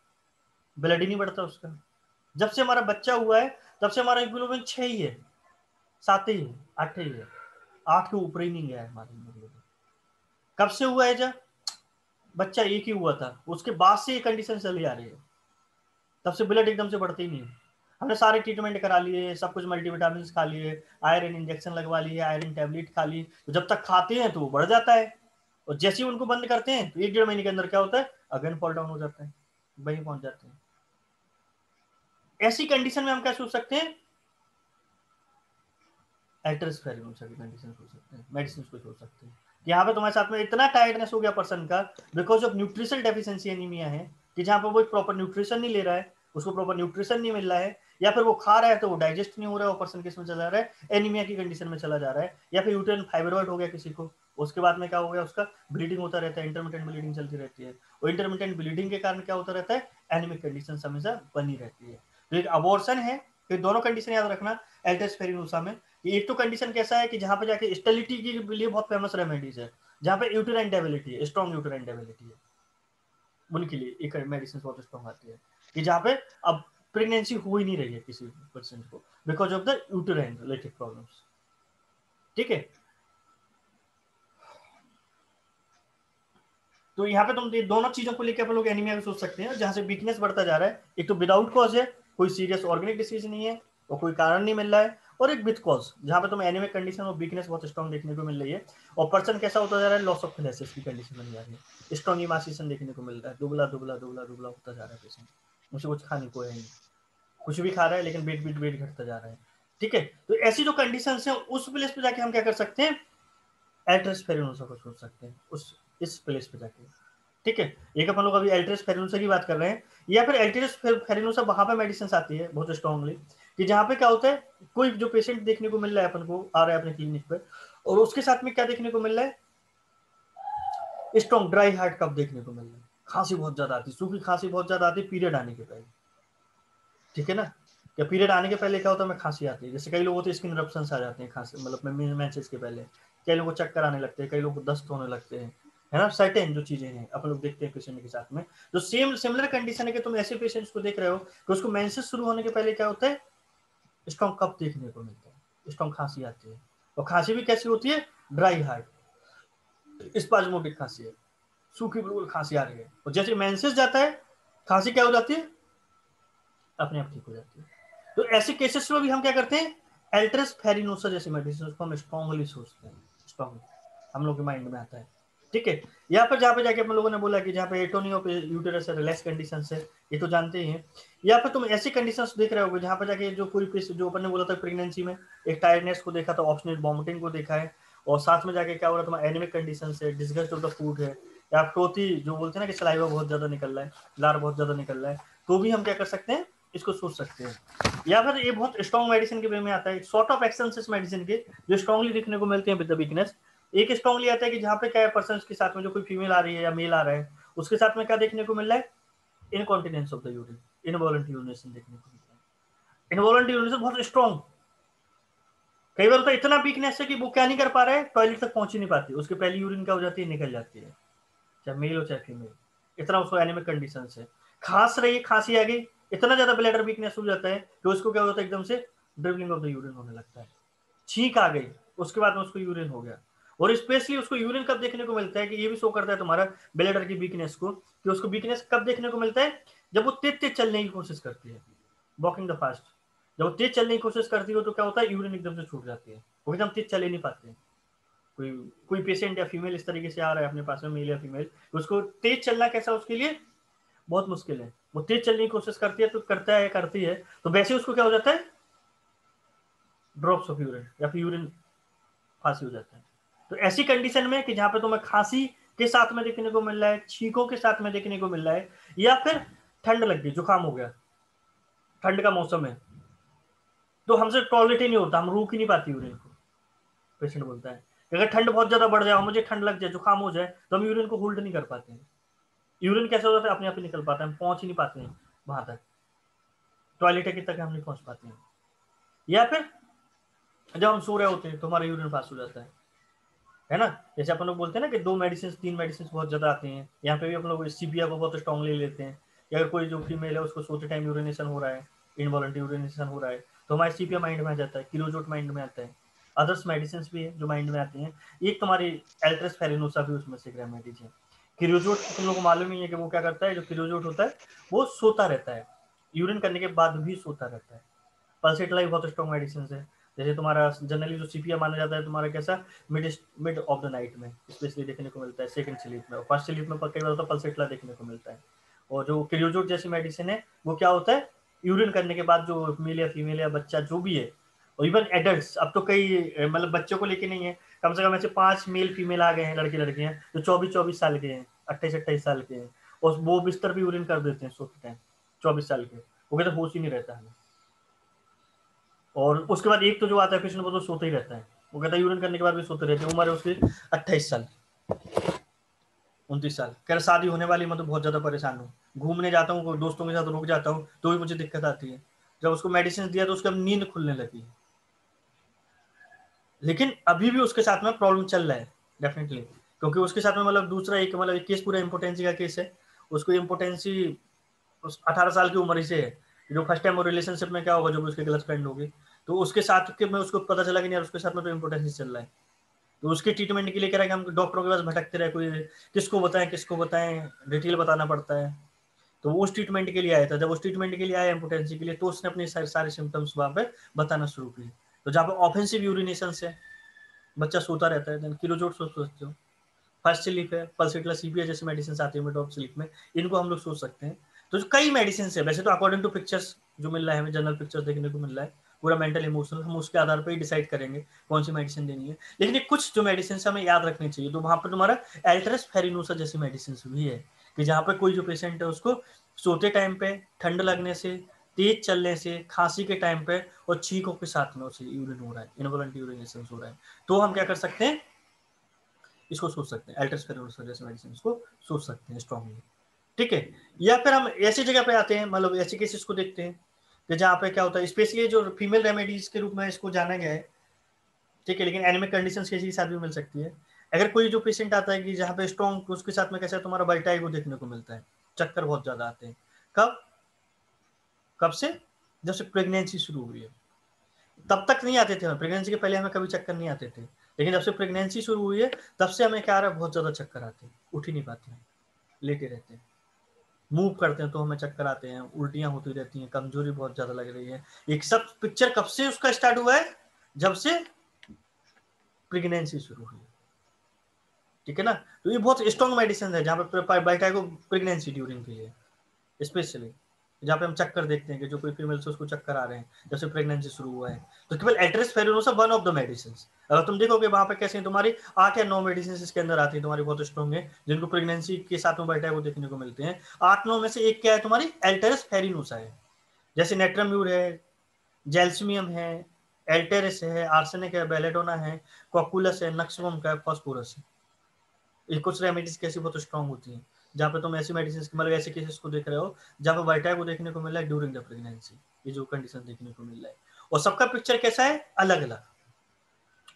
ब्लड ही नहीं बढ़ता उसका। जब से हमारा बच्चा हुआ है, तब से हमारा हीमोग्लोबिन छह ही है, सात ही है, आठ ही है। आठ के ऊपर ही नहीं गया है हमारा हीमोग्लोबिन कब से हुआ है जब बच्चा एक ही हुआ था। उसके बाद से ये कंडीशन चली आ रही है। तब से ब्लड एकदम से बढ़ते ही। नहीं हमने सारे ट्रीटमेंट करा लिए, सब कुछ मल्टीविटामिन खा लिए आयरन इंजेक्शन लगवा लिए आयरन टेबलेट खा ली तो जब तक खाते हैं तो वो बढ़ जाता है। और जैसे ही उनको बंद करते हैं तो एक डेढ़ महीने के अंदर क्या होता है? अगेन फॉल डाउन हो जाता है। वहीं पहुँच जाते हैं। ऐसी कंडीशन में हम क्या सोच सकते हैं? एल्टरस फेरिनोसा की कंडीशन सोच सकते हैं। मेडिसिन को सोच सकते हैं। यहाँ पे तुम्हारे साथ में इतना टायर्डनेस हो गया पर्सन का because of nutrition deficiency anaemia है, कि जहाँ पर वो प्रॉपर न्यूट्रिशन नहीं ले रहा है, उसको प्रॉपर न्यूट्रिशन नहीं मिल रहा है, या फिर वो खा रहा है तो वो डाइजेस्ट नहीं हो रहा है, वो पर्सन किसमें चला रहा है? एनीमिया की कंडीशन में चला जा रहा है। या फिर यूटेन फाइब्रॉइड हो गया किसी को, उसके बाद में क्या हो गया उसका? ब्लीडिंग होता रहता है इंटरमीडियंट ब्लीडिंग चलती रहती है। और इंटरमीडियंट ब्लीडिंग के कारण क्या होता रहता है? एनिमिक कंडीशन हमेशा बनी रहती है। अबॉर्शन है फिर दोनों कंडीशन याद रखना एल्टेस फेरिनोसा में। एक तो कंडीशन कैसा है कि जहाँ पे जाके स्टेलिटी के लिए बहुत फ़ेमस रेमेडीज है, जहाँ पे यूटेराइन डेबिलिटी है स्ट्रॉन्ग यूटेराइन डेबिलिटी है। उनके लिए एक मेडिसिन बहुत स्ट्रॉन्ग आती है। कि जहाँ पे अब प्रेगनेंसी हो ही नहीं रही है किसी पर्सन को because of the uterine related problems ठीक है? तो यहाँ पे तुम दोनों चीज़ों को लेकर आप लोग एनीमिया में सोच सकते हैं, जहाँ से वीकनेस बढ़ता जा रहा है। एक तो विदाउट कॉज है कोई सीरियस ऑर्गेनिक डिसीज नहीं है, और कोई कारण नहीं मिल रहा है, और एक विथ कॉज जहाँ पे तुम्हें एनिमिक कंडीशन और वीकनेस बहुत स्ट्रॉन्ग देखने को मिल रही है। और पर्सन कैसा होता जा रहा है? लॉस ऑफ़ फिलेसिस की कंडीशन बन जा रही है। स्ट्रॉन्ग इमासीशन देखने को मिल रहा है। दुबला दुबला दुबला दुबला होता जा रहा है पेशेंट मुझे कुछ खाने को है नहीं। कुछ भी खा रहा है, लेकिन वेट वेट वेट घटता जा रहा है। ठीक है? तो ऐसी जो कंडीशन है, उस प्लेस पे जाके हम क्या कर सकते हैं? एड्रेस फेरिनोसा को सोच सकते हैं। उस, इस प्लेस पे जाके। ठीक है एक अपन लोग अभी एल्ट्रेस फेरिनोसा की बात कर रहे हैं या फिर एल्ट्रेस फेरिनोसा वहाँ पर मेडिसिन आती है बहुत स्ट्रॉन्गली कि जहाँ पे क्या होता है कोई जो पेशेंट देखने को मिल रहा है अपन को आ रहा है अपने क्लिनिक पे और उसके साथ में क्या देखने को मिल रहा है स्ट्रॉन्ग ड्राई हार्ट कप देखने को मिल रहा है खांसी बहुत ज़्यादा आती है सूखी खांसी बहुत ज़्यादा आती है पीरियड आने के पहले ठीक है ना क्या पीरियड आने के पहले क्या होता है खांसी आती है जैसे कई लोगों को स्किन रप्शन आ जाते हैं खांसी मतलब मैंसेज के पहले कई लोगों को चक्कर आने लगते हैं कई लोगों को दस्त होने लगते हैं है ना? सर्टेन जो चीज़ें हैं, अपन लोग देखते हैं पेशेंट के साथ में। जो सेम सिमिलर कंडीशन है कि तुम ऐसे पेशेंट्स को देख रहे हो, कि उसको मेंसेस शुरू होने के पहले क्या होता है? स्ट्रॉन्ग कप देखने को मिलता है। स्ट्रॉन्ग खांसी आती है। और खांसी भी कैसी होती है? ड्राई हार्ट स्पाजमोटिक खांसी है। सूखी बिल्कुल खांसी आ रही है। और जैसे मेंसेस जाता है, खांसी क्या हो जाती है? अपने आप ठीक हो जाती है। तो ऐसे केसेस में भी हम क्या करते हैं? एल्ट्रस फेरिनोसा जैसे मेडिसिन उसको हम स्ट्रॉन्गली सोचते हैं। स्ट्रॉन्गली हम लोग के माइंड में आता है। ठीक है। यहाँ पर जहाँ पे जाके अपन लोगों ने बोला कि जहाँ पे एटोनियो पे यूटेरस है रिलैक्स कंडीशन है, ये तो जानते ही हैं। यहाँ पे तुम ऐसी कंडीशन देख रहे होगे जहाँ पे जाके जो पूरी जो अपन ने बोला था प्रेगनेंसी में, एक टायर्डनेस को देखा था ऑप्शनल वॉमिटिंग को देखा है, और साथ में जाके क्या हो रहा है तुम्हारा एनिमिक कंडीशन है डिस्गस्ट ऑफ़ द फ़ूड है, या टोती जो बोलते हैं ना कि सलाइवा बहुत ज़्यादा निकल रहा है, लार बहुत ज़्यादा निकल रहा है तो भी हम क्या कर सकते हैं, इसको सोच सकते हैं। या फिर ये बहुत स्ट्रॉन्ग मेडिसिन के वे में आता है शॉर्ट ऑफ़ एक्शन मेडिसिन के, जो स्ट्रॉन्गली दिखने को मिलते हैं विद द वीकनेस एक स्ट्रॉन्गली आता है कि जहाँ पे क्या है पर्सन के साथ में जो कोई फीमेल आ रही है या मेल आ रहा है, उसके साथ में क्या देखने को मिल रहा है? Incontinence of the urine involuntary देखने को मिल रहा है। इनवॉलेंट्री यूरिनेशन बहुत स्ट्रॉन्ग कई बार तो इतना वीकनेस है कि वो क्या नहीं कर पा रहे टॉयलेट तक पहुँच ही नहीं पाती। उसके पहले यूरिन क्या हो जाती है? निकल जाती है। चाहे मेल हो, चाहे फीमेल इतना उसको एनिमिक कंडीशन है। खांस रही है, खांसी आ गई। इतना ज़्यादा ब्लैडर वीकनेस हो जाता है कि उसको क्या होता है? एकदम से ड्रिबलिंग ऑफ़ द यूरिन होने लगता है। छींक आ गई। उसके बाद में उसको यूरिन हो गया। और स्पेशली उसको यूरिन कब देखने को मिलता है कि ये भी शो करता है तुम्हारा ब्लेडर की वीकनेस को, कि उसको वीकनेस कब देखने को मिलता है? जब वो तेज तेज चलने की कोशिश करती है वॉकिंग द फास्ट जब वो तेज चलने की कोशिश करती है तो क्या होता है? यूरिन एकदम से छूट जाती है। वो एकदम तेज चले नहीं पाते कोई कोई पेशेंट या फीमेल इस तरीके से आ रहा है अपने पास में मेल या फीमेल तो उसको तेज चलना कैसा उसके लिए? बहुत मुश्किल है। वो तेज चलने की कोशिश करती है तो करता है, करती है तो वैसे उसको क्या हो जाता है? ड्रॉप्स ऑफ़ यूरिन या फिर यूरिन फांसी हो जाता है। तो ऐसी कंडीशन में कि जहाँ पे तुम्हें खांसी के साथ में देखने को मिल रहा है, छींकों के साथ में देखने को मिल रहा है, या फिर ठंड लग गई, जुकाम हो गया। ठंड का मौसम है। तो हमसे टॉयलेट ही नहीं होता, हम रूक ही नहीं पाती यूरिन को। पेशेंट बोलता है अगर ठंड बहुत ज़्यादा बढ़ जाए मुझे ठंड लग जाए, जुकाम हो जाए तो हम यूरिन को होल्ड नहीं कर पाते हैं। यूरिन कैसे होता है, अपने आप ही निकल पाता है, हम पहुँच ही नहीं पाते हैं वहाँ तक। टॉयलेट के तक हम नहीं पहुँच पाते हैं। या फिर जब हम सो रहे होते हैं तो हमारा यूरिन पास हो जाता है। है ना? जैसे अपन लोग बोलते हैं ना कि दो मेडिसिन तीन मेडिसिन बहुत ज़्यादा आते हैं। यहाँ पे भी अपन लोग सीपीआर को बहुत स्ट्रॉन्गली लेते हैं। या अगर कोई जो फीमेल है, उसको सोते टाइम यूरिनेशन हो रहा है इनवॉलेंट्री यूरिनेशन हो रहा है तो हमारे सीपीआर माइंड में आ जाता है किलोजोट माइंड में आता है। अदर्स मेडिसिन भी है जो माइंड में आती हैं। एक तुम्हारी एल्ट्रेस फेरिनोसा भी उसमें से ग्रामेटिज है किरोजोट तुम लोग को मालूम ही है कि वो क्या करता है? जो किरोजोट होता है, वो सोता रहता है। यूरिन करने के बाद भी सोता रहता है। पल्सेटला बहुत स्ट्रॉन्ग मेडिसिन है। जैसे तुम्हारा जनरली जो सीपीआर माना जाता है तुम्हारा कैसा? Mid mid of the night में स्पेशली देखने को मिलता है सेकंड स्लीप में। फ़र्स्ट स्लीप में कई बार है पल्सेटला देखने को मिलता है। और जो क्रियोजोट जैसी मेडिसिन है, वो क्या होता है? यूरिन करने के बाद जो मेल या फीमेल या बच्चा जो भी है, और इवन एडल्ट अब तो कई मतलब बच्चों को लेके नहीं है। कम से कम ऐसे पाँच मेल फीमेल आ गए हैं लड़के लड़के हैं, जो चौबीस चौबीस साल के हैं अट्ठाईस अट्ठाईस साल के हैं। और वो बिस्तर भी यूरिन कर देते हैं, सोते टाइम, चौबीस साल के। वो कहते होश ही नहीं रहता है और उसके बाद एक तो जो आता है पेशेंट वो तो सोते ही रहता है। वो कहता है, यूरिन करने के बाद भी सोते रहते हैं। उम्र है उसकी अट्ठाईस साल। उनतीस साल। कह शादी होने वाली मैं तो बहुत ज़्यादा परेशान हूँ। घूमने जाता हूँ, दोस्तों के साथ रुक जाता हूँ तो भी मुझे दिक्कत आती है। जब उसको मेडिसिन दिया तो उसकी नींद खुलने लगी। लेकिन अभी भी उसके साथ में प्रॉब्लम चल रहा है डेफिनेटली क्योंकि उसके साथ में मतलब दूसरा एक मतलब केस पूरा इम्पोर्टेंसी का केस है। उसको इम्पोर्टेंसी उस अठारह साल की उम्र से है। जो फ़र्स्ट टाइम वो रिलेशनशिप में क्या होगा जो उसके गलत फ्रेंड होगी तो उसके साथ के में उसको पता चला कि नहीं उसके साथ में तो इम्पोर्टेंस चल रहा है। तो उसके ट्रीटमेंट के लिए कह रहा है कि हम डॉक्टरों के पास भटकते रहे, कोई किसको बताएँ किसको बताएँ डिटेल बताना पड़ता है। तो वो उस ट्रीटमेंट के लिए आया था। जब उस ट्रीटमेंट के लिए आया इम्पोर्टेंसी के लिए तो उसने अपने सारे सिम्टम्स वहाँ पे बताना शुरू किए। तो जहाँ पे ऑफेंसिव यूरिनेशन है बच्चा सोता रहता है देन किलोजोट सोच सकते हो। फ़र्स्ट स्लीप है पल्सिटला सीपीआई जैसे मेडिसिन आती है मिड स्लीप में, इनको हम लोग सोच सकते हैं। तो जो कई मेडिसिन है, वैसे तो अकॉर्डिंग टू पिक्चर्स जो मिल रहा है, हमें जनरल पिक्चर्स देखने को मिल रहा है, पूरा मेंटल इमोशनल हम उसके आधार पर ही डिसाइड करेंगे कौन सी मेडिसिन देनी है। लेकिन कुछ जो मेडिसिन हमें याद रखनी चाहिए तो वहाँ पर तुम्हारा एल्ट्रस फेरिनोसा जैसी मेडिसिन भी है कि जहाँ पर कोई जो पेशेंट है, उसको सोते टाइम पे, ठंड लगने से, तेज चलने से, खांसी के टाइम पे और छींकों के साथ में उसे यूरिन हो रहा है इनवोलेंट यूरिनेशन हो रहा है। तो हम क्या कर सकते हैं? इसको सोच सकते हैं एल्ट्रस फेरिनोसा जैसे मेडिसिन को सोच सकते हैं स्ट्रॉन्गली ठीक है? या फिर हम ऐसी जगह पे आते हैं मतलब ऐसे केसेस को देखते हैं, कि जहाँ पे क्या होता है स्पेशली जो फीमेल रेमेडीज के रूप में इसको जाना गया है, ठीक है, लेकिन एनिमिक कंडीशंस के साथ भी मिल सकती है। अगर कोई जो पेशेंट आता है कि जहाँ पे स्ट्रॉन्ग उसके साथ में कैसे तुम्हारा बल्टाई को देखने को मिलता है, चक्कर बहुत ज़्यादा आते हैं। कब? कब से? जब से प्रेगनेंसी शुरू हुई है। तब तक नहीं आते थे हमें प्रेगनेंसी के पहले हमें कभी चक्कर नहीं आते थे। लेकिन जब से प्रेगनेंसी शुरू हुई है, तब से हमें क्या आ रहा है, बहुत ज़्यादा चक्कर आते हैं, उठ ही नहीं पाते हैं, लेटे रहते हैं। मूव करते हैं तो हमें चक्कर आते हैं, उल्टियाँ होती रहती हैं, कमज़ोरी बहुत ज़्यादा लग रही है। एक सब पिक्चर कब से उसका स्टार्ट हुआ है? जब से प्रेगनेंसी शुरू हुई। ठीक है ना? तो ये बहुत स्ट्रॉन्ग मेडिसिन है जहाँ पे बाइटाइको प्रेगनेंसी ड्यूरिंग के लिए स्पेशली जहाँ पे हम चक्कर देखते हैं कि जो कोई फीमेल से उसको चक्कर आ रहे हैं जैसे प्रेगनेंसी शुरू हुआ है। तो केवल aletris farinosa one of the medicine अगर तुम देखोगे, वहाँ पे कैसे तुम्हारी आठ या नौ मेडिसिन इसके अंदर आती है, तुम्हारी बहुत स्ट्रॉन्ग है, जिनको प्रेगनेंसी के साथ में बैठा है वो देखने को मिलते हैं। आठ, नौ में से एक क्या है तुम्हारी? एल्टेरस फेरिनोसा है। जैसे नेट्रम्यूर है, जेल्समियम है एल्टेरस है आर्सेनिक है बेलेडोना है कॉकुलस है नक्सवम का फॉस्फोरस है। ये कुछ रेमेडीज कैसी बहुत स्ट्रॉन्ग होती हैं। जहाँ पे तुम ऐसी मेडिसिन मतलब ऐसे केसेस को देख रहे हो, जहाँ पे वाइटा को देखने को मिल रहा है ड्यूरिंग द प्रेगनेंसी ये जो कंडीशन देखने को मिल रहा है। और सबका पिक्चर कैसा है? अलग अलग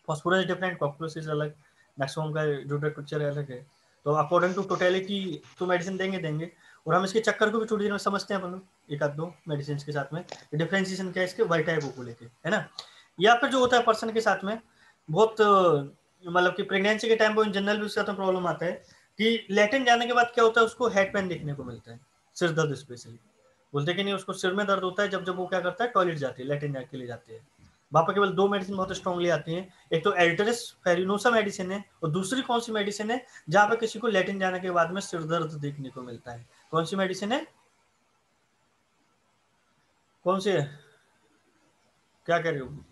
फॉस्फोरस डिफरेंट कॉक्रोस इज़ अलग मैक्सिमम का जो पिक्चर अलग है। तो अकॉर्डिंग टू टोटेलिटी तो मेडिसिन देंगे देंगे। और हम इसके चक्कर को भी थोड़ी देर में समझते हैं अपन एक आध दो मेडिसिन के साथ में। डिफ्रेंसिएशन क्या है इसके? वाइटाइको को लेके, है ना? या फिर जो होता है पर्सन के साथ में, बहुत मतलब कि प्रेगनेंसी के टाइम पर इन जनरल भी उसके में प्रॉब्लम आता है। कि लैटिन जाने के बाद क्या होता है उसको हेड पेन देखने को मिलता है सिर दर्द स्पेशली बोलते कि नहीं उसको सिर में दर्द होता है जब जब वो क्या करता है टॉयलेट जाती है लैटिन जाने के लिए जाती है। वहाँ पर केवल दो मेडिसिन बहुत स्ट्रॉन्गली आती हैं। एक तो एल्टरस फेरिनोसा मेडिसिन है और दूसरी कौन सी मेडिसिन है जहाँ पर किसी को लैटिन जाने के बाद में सिर दर्द देखने को मिलता है। कौन सी मेडिसिन है? कौन सी है? क्या कह रहे हो?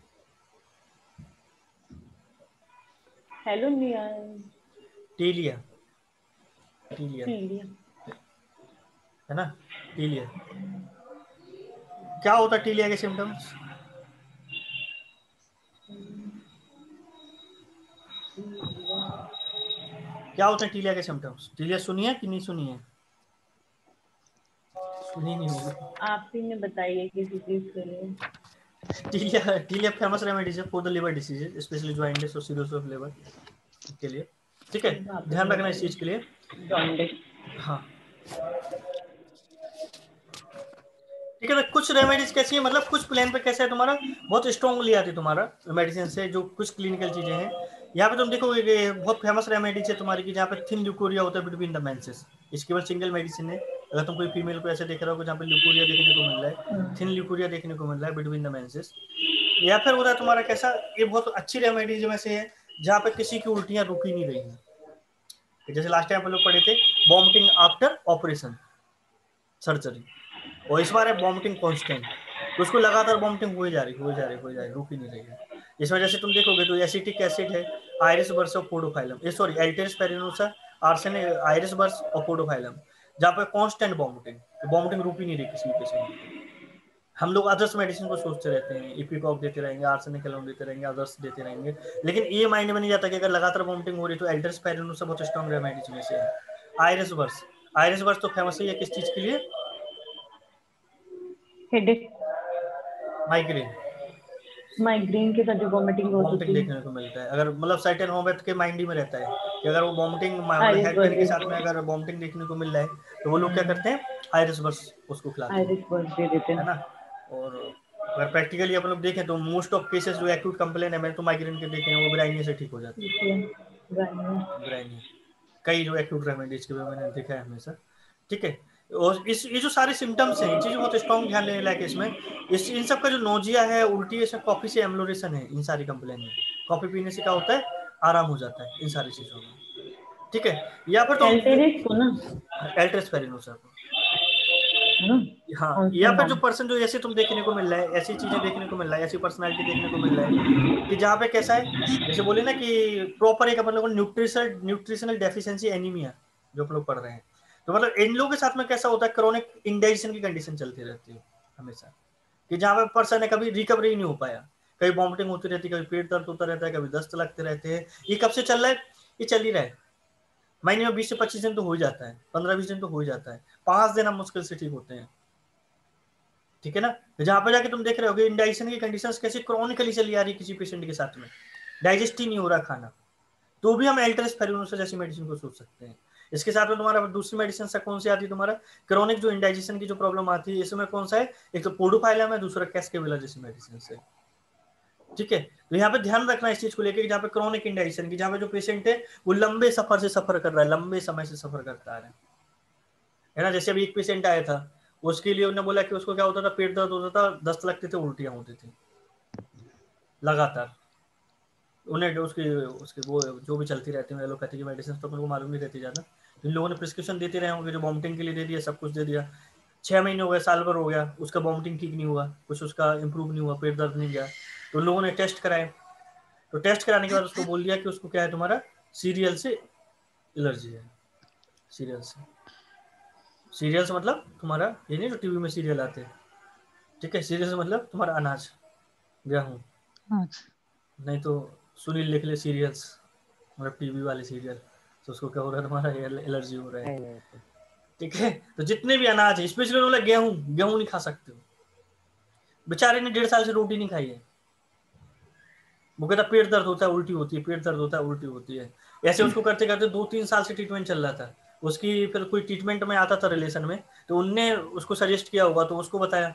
हेलो टीलिया टीलिया है ना? टीलिया क्या होता है टीलिया के सिम्टम्स क्या होते हैं टीलिया के सिम्टम्स टीलिया सुनिए कि नहीं सुनिए? सुनी नहीं होगी। आप ही ने बताइए किसी चीज़ के लिए। टीलिया टीलिया फ़ेमस रेमेडीज है for the liver diseases specially jaundice और सीरोसिस ऑफ़ लिवर के लिए। ठीक है? ध्यान रखना इस चीज़ के लिए। हाँ। ठीक है ना कुछ रेमेडीज कैसी है? मतलब कुछ प्लान पे कैसे है तुम्हारा? बहुत स्ट्रॉन्गली आती है तुम्हारा मेडिसिन से जो कुछ क्लिनिकल चीज़ें हैं। यहाँ पे तुम देखोगे कि बहुत फ़ेमस रेमेडीज है तुम्हारी की जहाँ पे थिन ल्यूकोरिया होता है बिटवीन द मेंसेस इसके बाद सिंगल मेडिसिन है। अगर तुम कोई फीमेल को ऐसे देख रहे हो जहाँ पे ल्यूकोरिया देखने को मिल रहा है थिन ल्यूकोरिया देखने को मिल रहा है बिटवीन द मेंसेस या फिर होता है तुम्हारा कैसा ये बहुत अच्छी रेमेडीज में से है जहाँ पे किसी की उल्टियाँ रुकी नहीं रही है। जैसे लास्ट टाइम लोग पढ़े थे वॉमिटिंग आफ्टर ऑपरेशन सर्जरी और इस बार है वॉमिटिंग कॉन्स्टेंट तो उसको लगातार वॉमिटिंग हो जा रही, हो जा रही, हो जा रही, रुक ही नहीं रही है। इस वजह से तुम देखोगे तो एसिटिक एसिड है आयरिस बर्स और पोडोफाइलम सॉरी एल्टेरिस पेरिनोसा आर्सन आयरिस बर्स और पोडोफाइलम जहाँ पे कॉन्स्टेंट वॉमिटिंग वॉमिटिंग रुक ही नहीं रही किसी पेशेंट हम लोग अदर्स मेडिसिन को सोचते रहते हैं इपिकॉक देते रहेंगे आर्सेनिक एलोन देते रहेंगे अदर्स देते रहेंगे। लेकिन ये माइंड में नहीं जाता कि अगर लगातार वॉमिटिंग हो रही तो एल्डर्स पैरिनो से बहुत स्ट्रॉन्ग रेमेडीज में से। है आयरस वर्स आयरस वर्स तो फ़ेमस है किस चीज़ के लिए? हेडेक माइग्रेन माइग्रेन के साथ जो वॉमिटिंग है देखने को मिलता है। अगर मतलब सर्टेन होम्योपैथ के माइंड ही में रहता है कि अगर वो वॉमिटिंग हेड पेन के साथ में अगर वॉमिटिंग देखने को मिल रहा है तो वो लोग क्या करते हैं? आयरस वर्स उसको खिलाते हैं। आयरस वर्स दे देते हैं। है ना? और अगर प्रैक्टिकली अपन लोग देखें तो मोस्ट ऑफ़ केसेस जो एक्यूट कंप्लेन है मैंने तो माइग्रेन के देखे हैं वो ब्राइनिया से ठीक हो जाती है। ब्राइनिया कई जो एक्यूट रेमेडीज के मैंने देखा है हमेशा। ठीक है? और इस ये जो सारे सिम्टम्स हैं चीज़ बहुत स्ट्रॉन्ग ध्यान लेने लायक इसमें। इस इन सब का जो नोजिया है उल्टी है कॉफ़ी से एम्लोरेशन है इन सारी कंप्लेन में। कॉफ़ी पीने से क्या होता है? आराम हो जाता है इन सारी चीज़ों में। ठीक है? या फिर तो एल्ट्रेस पेरिनोसा को हाँ या फिर जो पर्सन जो ऐसे तुम देखने को मिल रहा है ऐसी चीज़ें देखने को मिल रहा है ऐसी पर्सनालिटी देखने को मिल रहा है कि जहाँ पे कैसा है जैसे बोले ना कि प्रॉपर एक अपन लोग न्यूट्रिशनल न्यूट्रिशनल डेफिशिएंसी एनीमिया जो अपन लोग पढ़ रहे हैं। तो मतलब इन लोगों के साथ में कैसा होता है क्रोनिक इंडाइजेशन की कंडीशन चलती रहती है हमेशा। कि जहाँ पे पर्सन है कभी रिकवरी नहीं हो पाया कभी वॉमिटिंग होती रहती है कभी पेट दर्द होता रहता है कभी दस्त लगते रहते हैं ये कब से चल रहा है? ये चल ही रहा है। महीने में बीस से पच्चीस दिन तो हो जाता है पंद्रह बीस दिन तो हो जाता है। पाँच दिन हम मुश्किल से ठीक होते हैं। ठीक है ना? जहाँ पर जाके तुम देख रहे हो इंडाइजेशन की कंडीशन कैसे क्रॉनिकली चली आ रही किसी पेशेंट के साथ में। डाइजेस्ट ही नहीं हो रहा खाना। तो भी हम एल्टरस फेरिनोसा जैसी मेडिसिन को सोच सकते हैं। इसके साथ में तुम्हारा दूसरी मेडिसिन सा कौन सी आती है तुम्हारा? क्रॉनिक जो इंडाइजेशन की जो प्रॉब्लम आती है, इसमें कौन सा है? एक तो पोडोफाइलम है दूसरा कैस्केविला जैसी मेडिसिन से। ठीक है? तो यहाँ पे ध्यान रखना इस चीज़ को लेकर जहाँ पे क्रॉनिक इंडाइजेशन की, जहाँ पे जो पेशेंट है, वो लंबे सफ़र से सफ़र कर रहा है, लंबे समय से सफ़र करता है। है ना? जैसे अभी एक पेशेंट आया था, उसके लिए उन्होंने बोला कि उसको क्या होता था? पेट दर्द होता था दस्त लगते थे उल्टियाँ होती थी। लगातार। उन्हें उसकी उसकी वो, जो भी चलती रहती है एलोपैथी की मेडिसिन तो उनको मालूम नहीं रहती ज़्यादा। इन लोगों ने प्रिस्क्रिप्शन देते रहे होंगे, जो वॉमिटिंग के लिए दे दिया, सब कुछ दे दिया। छः महीने हो गए, साल भर हो गया, उसका वॉमिटिंग ठीक नहीं हुआ, कुछ उसका इम्प्रूव नहीं हुआ, पेट दर्द नहीं गया। तो लोगों ने टेस्ट कराए। तो टेस्ट कराने के बाद उसको बोल दिया कि उसको क्या है तुम्हारा? सीरियल से एलर्जी है। सीरियल से। सीरियल से मतलब तुम्हारा ये नहीं जो टीवी में सीरियल आते हैं। ठीक है सीरियल्स मतलब तुम्हारा अनाज गेहूँ। अच्छा नहीं तो सुनील लिख ले सीरियल्स मतलब टीवी वाले सीरियल तो उसको क्या हो रहा है तुम्हारा एलर्जी हो रहा है। ठीक है तो जितने भी अनाज है स्पेशली बोला गेहूँ गेहूँ नहीं खा सकते हो। बेचारे ने डेढ़ साल से रोटी नहीं खाई है। वो कहता पेट दर्द होता है उल्टी होती है पेट दर्द होता है उल्टी होती है। ऐसे उसको करते करते दो तीन साल से ट्रीटमेंट चल रहा था। उसकी फिर कोई ट्रीटमेंट में आता था रिलेशन में तो उनने उसको सजेस्ट किया होगा तो उसको बताया।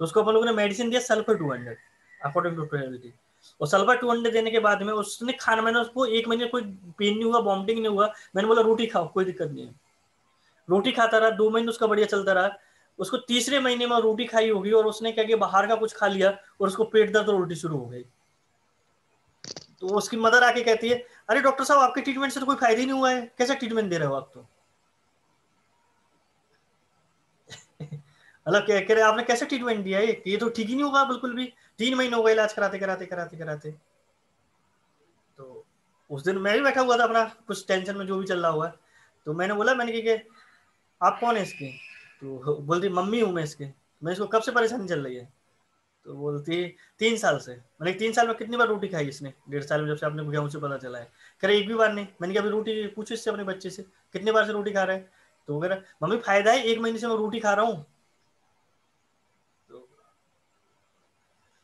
तो उसको अपन लोगों ने मेडिसिन दिया sulphur two hundred according to twenty और सल्फ़र टू हंड्रेड देने के बाद में उसने खाना, मैंने उसको एक महीने कोई पेन नहीं हुआ वॉमिटिंग नहीं हुआ, मैंने बोला, रोटी खाओ, कोई दिक्कत नहीं है। रोटी खाता रहा, दो महीने उसका बढ़िया चलता रहा। उसको तीसरे महीने में रोटी खाई होगी और उसने क्या किया, बाहर का कुछ खा लिया और उसको पेट दर्द और उल्टी शुरू हो गई। तो उसकी मदर आके कहती है, अरे डॉक्टर साहब, आपके ट्रीटमेंट से तो कोई फ़ायदा ही नहीं हुआ है। कैसा ट्रीटमेंट दे रहे हो आप तो? मतलब कह कह रहे आपने कैसे ट्रीटमेंट दिया है? ये तो ठीक ही नहीं होगा, बिल्कुल भी। तीन महीने हो गए इलाज कराते कराते कराते कराते। तो उस दिन मैं भी बैठा हुआ था अपना, कुछ टेंशन में जो भी चल रहा हुआ। तो मैंने बोला, मैंने कि आप कौन है इसके? तो बोलती, मम्मी हूँ मैं इसके। मैं इसको कब से परेशानी चल रही है? तो बोलती, तीन साल से। मैंने तीन साल में कितनी बार रोटी खाई इसने? डेढ़ साल में जब से आपने से पता चला है। कह रहे, एक भी बार नहीं। मैंने कहा, अभी रोटी पूछो इससे अपने बच्चे से? कितने बार से रोटी खा रहा है? तो वो कह रहा मम्मी फ़ायदा है एक महीने से मैं रोटी खा रहा हूँ। तो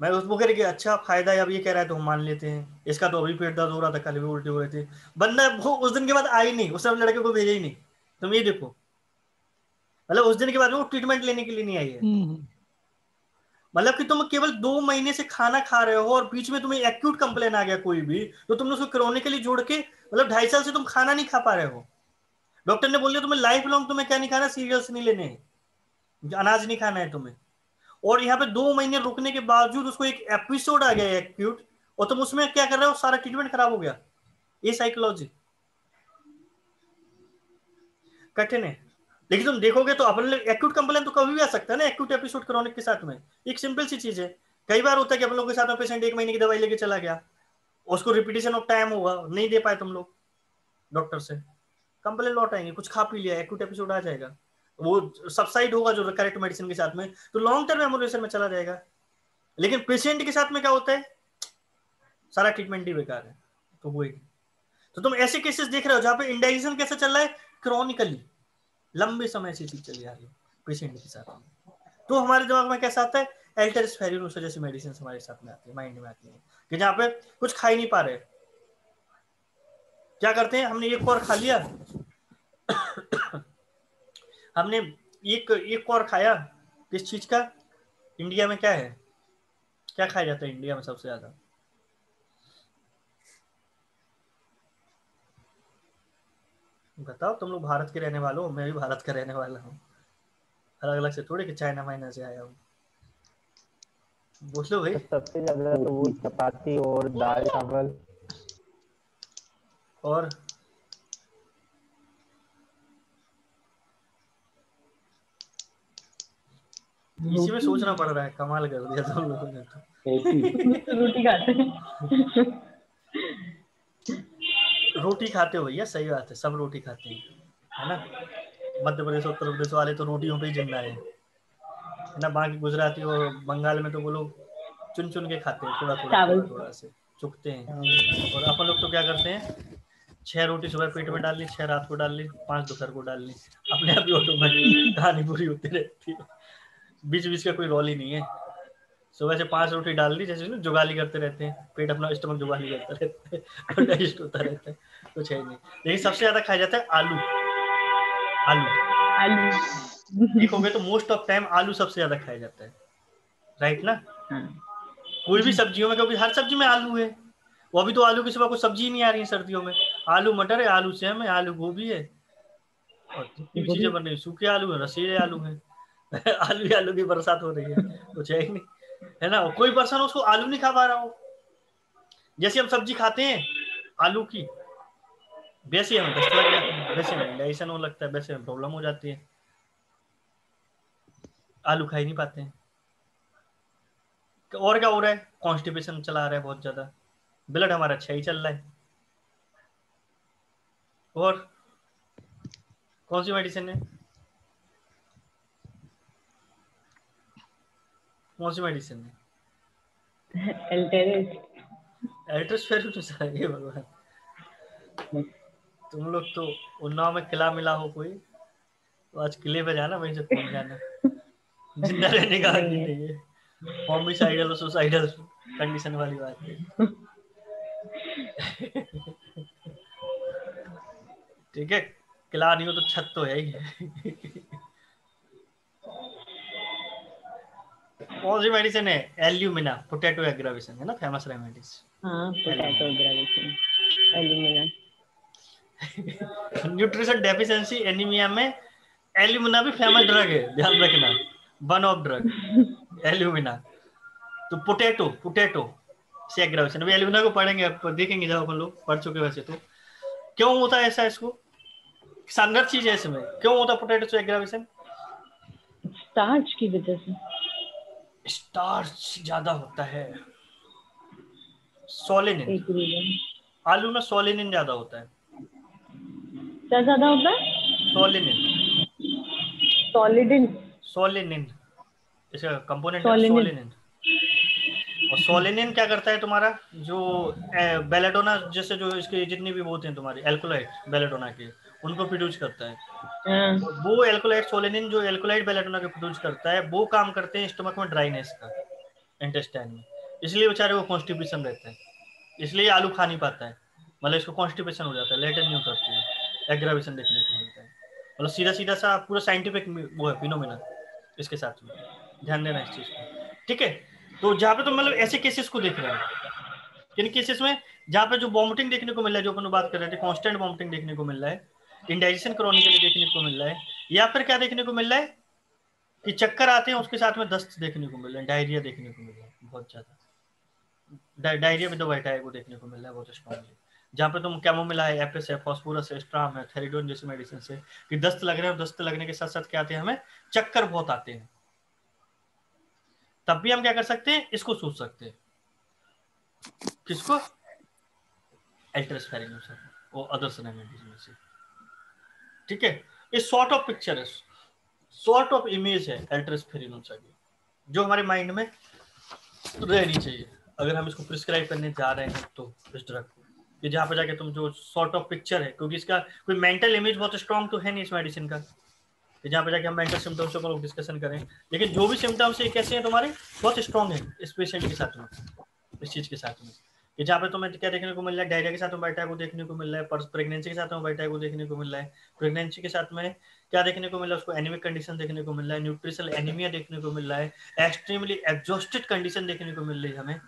मैं उसको कह रही कि अच्छा फ़ायदा है अब ये कह रहा है तो हम मान लेते हैं। इसका तो अभी पेट दर्द हो रहा था कल भी उल्टी हो रही थी। बंदा वो उस दिन के बाद आई नहीं उसने लड़के को भेजा ही नहीं। तुम ये देखो। मतलब उस दिन के बाद वो ट्रीटमेंट लेने के लिए नहीं आई है। हम्म, मतलब कि तुम केवल दो महीने से खाना खा रहे हो और बीच में तुम्हें एक्यूट कंप्लेन आ गया कोई भी तो तुमने उसको क्रोनिकली जोड़ के मतलब ढाई साल से तुम खाना नहीं खा पा रहे हो। डॉक्टर ने बोल दिया, तुम्हें लाइफ लॉन्ग तुम्हें क्या नहीं खाना? सीरियल्स नहीं लेने हैं। अनाज नहीं खाना है तुम्हें। और यहाँ पे दो महीने रुकने के बावजूद उसको एक एपिसोड आ गया एक्यूट और तुम उसमें क्या कर रहे हो? सारा ट्रीटमेंट खराब हो गया। ये साइकोलॉजी कठिन है। लेकिन तुम देखोगे तो अपने एक्यूट कंप्लेन तो कभी भी आ सकता है ना एक्यूट एपिसोड क्रॉनिक के साथ में। एक सिंपल सी चीज़ है। कई बार होता है कि अपन लोग के साथ में पेशेंट एक महीने की दवाई लेके चला गया उसको रिपीटेशन ऑफ़ टाइम होगा, नहीं दे पाए तुम लोग डॉक्टर से। कंप्लेन लौट आएँगे, कुछ खा पी लिया एक्यूट एपिसोड आ जाएगा। वो सबसाइड होगा जो करेक्ट मेडिसिन के साथ में तो लॉन्ग टर्म एमोलेशन में चला जाएगा। लेकिन पेशेंट के साथ में क्या होता है? सारा ट्रीटमेंट ही बेकार है तो वही। तो तुम ऐसे केसेस देख रहे हो जहाँ पे इंडाइजेशन कैसे चल रहा है? क्रॉनिकली लंबे समय से चीज़ चली आ रही है पेशेंट के साथ में। तो हमारे दिमाग में कैसा आता है? एल्टेरिस जैसी मेडिसिन हमारे साथ में आती है माइंड में आती है, कि जहाँ पे कुछ खा ही नहीं पा रहे। क्या करते हैं? हमने एक और खा लिया। हमने एक एक और खाया। किस चीज़ का? इंडिया में क्या है? क्या खाया जाता है इंडिया में सबसे ज़्यादा? बताओ, तुम लोग भारत के रहने वाले हो, मैं भी भारत का रहने वाला हूँ। अलग अलग से थोड़े कि चाइना माइना से आया हूँ। बोलो भाई। सबसे ज़्यादा तो वो चपाती और दाल चावल। और इसी में सोचना पड़ रहा है कमाल कर दिया तुम लोगों ने तो। रोटी खाते रोटी खाते हो भैया सही बात है सब रोटी खाते हैं है ना? मध्य प्रदेश उत्तर प्रदेश वाले तो रोटियों पे ही ज़िंदा है। है ना बाकी गुजराती और बंगाल में तो वो लोग चुन चुन के खाते हैं थोड़ा थोड़ा थोड़ा, थोड़ा से चुकते हैं। और अपन लोग तो क्या करते हैं छह रोटी सुबह पेट में डाल ली छह रात को डालनी पाँच दोपहर को डालनी। अपने आप ही ऑटोमेटिक कहानी पूरी होती रहती है। बीच बीच का कोई रोल ही नहीं है। सुबह से पाँच रोटी डाल दी जैसे ना जुगाली करते रहते हैं। पेट अपना स्टमक जुगाली करता रहता है और डाइजेस्ट होता रहता है। कुछ है नहीं। लेकिन सबसे ज़्यादा खाया जाता है आलू। आलू। आलू। देखोगे तो मोस्ट ऑफ़ टाइम आलू सबसे ज़्यादा खाया जाता है। राइट ना? हाँ। कोई भी सब्जियों में क्योंकि हर सब्ज़ी में आलू है। वो अभी तो आलू के सिवा कोई सब्ज़ी ही नहीं आ रही है सर्दियों में। आलू मटर है आलू सेम है आलू गोभी है। और जितनी भी चीज़ें बन रही है सूखे आलू है रसीले आलू है। आलू ही आलू की बरसात हो रही है कुछ है ही नहीं है ना? कोई पर्सन उसको आलू नहीं खा पा रहा हो। जैसे हम सब्ज़ी खाते हैं आलू की वैसे हमें लग जाते हैं वैसे हमें इंडाइजेशन हो लगता है वैसे हमें प्रॉब्लम हो जाती है। आलू खा ही नहीं पाते हैं। और क्या हो रहा है? कॉन्स्टिपेशन चला रहा है बहुत ज़्यादा। ब्लड हमारा अच्छा ही चल रहा है। और कौन सी मेडिसिन है? कौन सी मेडिसिन है? एल्टेरेस एड्रेस फिर ये भगवान। तुम लोग तो उन्नाव में किला मिला हो कोई तो आज किले पे जाना वहीं से पहुँच जाना। ज़िंदा रहने का हक नहीं है। नहीं है होमिसाइडल और सुसाइडल कंडीशन वाली बात है। ठीक है? किला नहीं हो तो छत तो है ही। कौन सी मेडिसिन है एल्यूमिना पोटैटो एग्रावेशन है ना? फ़ेमस रेमेडीज हाँ potato aggravation alumina nutrition deficiency anaemia में एल्यूमिना भी फ़ेमस ड्रग है ध्यान रखना। वन ऑफ़ ड्रग एल्यूमिना तो पोटैटो पोटैटो से एग्रावेशन अभी एल्यूमिना को पढ़ेंगे आप देखेंगे जब अपन लोग पढ़ चुके वैसे तो। क्यों होता है ऐसा इसको? संघर्ष चीज़ है इसमें क्यों होता है पोटैटो एग्रावेशन स्टार्च की वजह से। स्टार्च ज़्यादा होता है। सोलिनिन आलू में सोलिनिन ज़्यादा होता है। क्या ज़्यादा होता है? सोलिनिन सोलिडिन सोलिनिन इसका कंपोनेंट सोलिनिन और सोलिनिन क्या करता है तुम्हारा? जो बेलेडोना जैसे जो इसके जितनी भी वो होते हैं तुम्हारे एल्कोलाइट बेलेडोना के उनको प्रोड्यूस करता है। हाँ। वो एल्कोलाइट सोलिनिन जो एल्कोलाइट बेलेडोना के प्रोड्यूस करता है वो काम करते हैं स्टमक में ड्राइनेस का इंटेस्टाइन में। इसलिए बेचारे को कॉन्स्टिपेशन रहता है। इसलिए आलू खा नहीं पाता है। मतलब इसको कॉन्स्टिपेशन हो जाता है लेटर नहीं उतरती है। एग्रावेशन देखने को मिलता है। मतलब सीधा सीधा सा पूरा साइंटिफिक वो है फिनोमिना इसके साथ में। ध्यान देना इस चीज़ को। ठीक है? तो जहाँ पे तो मतलब ऐसे केसेस को देख रहे हैं। किन केसेस में? जहाँ पे जो वॉमिटिंग देखने को मिल रहा है, जो अपन बात कर रहे थे कॉन्स्टेंट वॉमिटिंग देखने को मिल रहा है इंडाइजेशन क्रॉनिकली देखने को मिल रहा है, या फिर क्या देखने को मिल रहा है? कि चक्कर आते हैं, उसके साथ में दस्त देखने को मिल रहा है डायरिया देखने को मिल रहा है, बहुत ज़्यादा। डायरिया में दो बैठा है वो देखने को मिल रहा है, बहुत स्ट्रॉन्गली जहाँ पे तुम कैमोमिला है एपिस है फॉस्फोरस है स्ट्राम है थेरिडोन जैसी मेडिसिन से कि दस्त लग रहे हैं दस्त लगने के साथ साथ क्या आते हैं हमें? चक्कर बहुत आते हैं। तब भी हम क्या कर सकते हैं? इसको सोच सकते हैं। किसको? अदर्स रेमेडीज में से। ठीक है? सॉर्ट ऑफ़ पिक्चर है सॉर्ट ऑफ़ इमेज है जो हमारे माइंड में रहनी चाहिए। अगर हम इसको प्रिस्क्राइब करने जा रहे हैं तो इस ड्रग को। जहाँ पे जाके तुम जो सॉर्ट ऑफ़ पिक्चर है, क्योंकि इसका कोई मेंटल इमेज बहुत स्ट्रॉन्ग तो है नहीं इस मेडिसिन का। कि जहाँ पे जाके हम मेंटल सिम्टम्स को डिस्कशन करें। लेकिन जो भी सिम्टम्स है कैसे हैं तुम्हारे, बहुत स्ट्रॉन्ग है इस पेशेंट के साथ में, इस चीज़ के साथ में। कि जहाँ पे तुम्हें क्या देखने को मिल रहा है डायरिया के साथ में बैठा है, वो देखने को मिल रहा है प्रेगनेंसी के साथ में बैठा है, वो देखने को मिल रहा है। प्रेगनेंसी के साथ में क्या देखने को मिल रहा है, उसको एनिमिक कंडीशन देखने को मिल रहा है न्यूट्रिशनल एनीमिया देखने को मिल रहा है एक्सट्रीमली एग्जॉस्टेड कंडीशन देखने को मिल रही है हमें,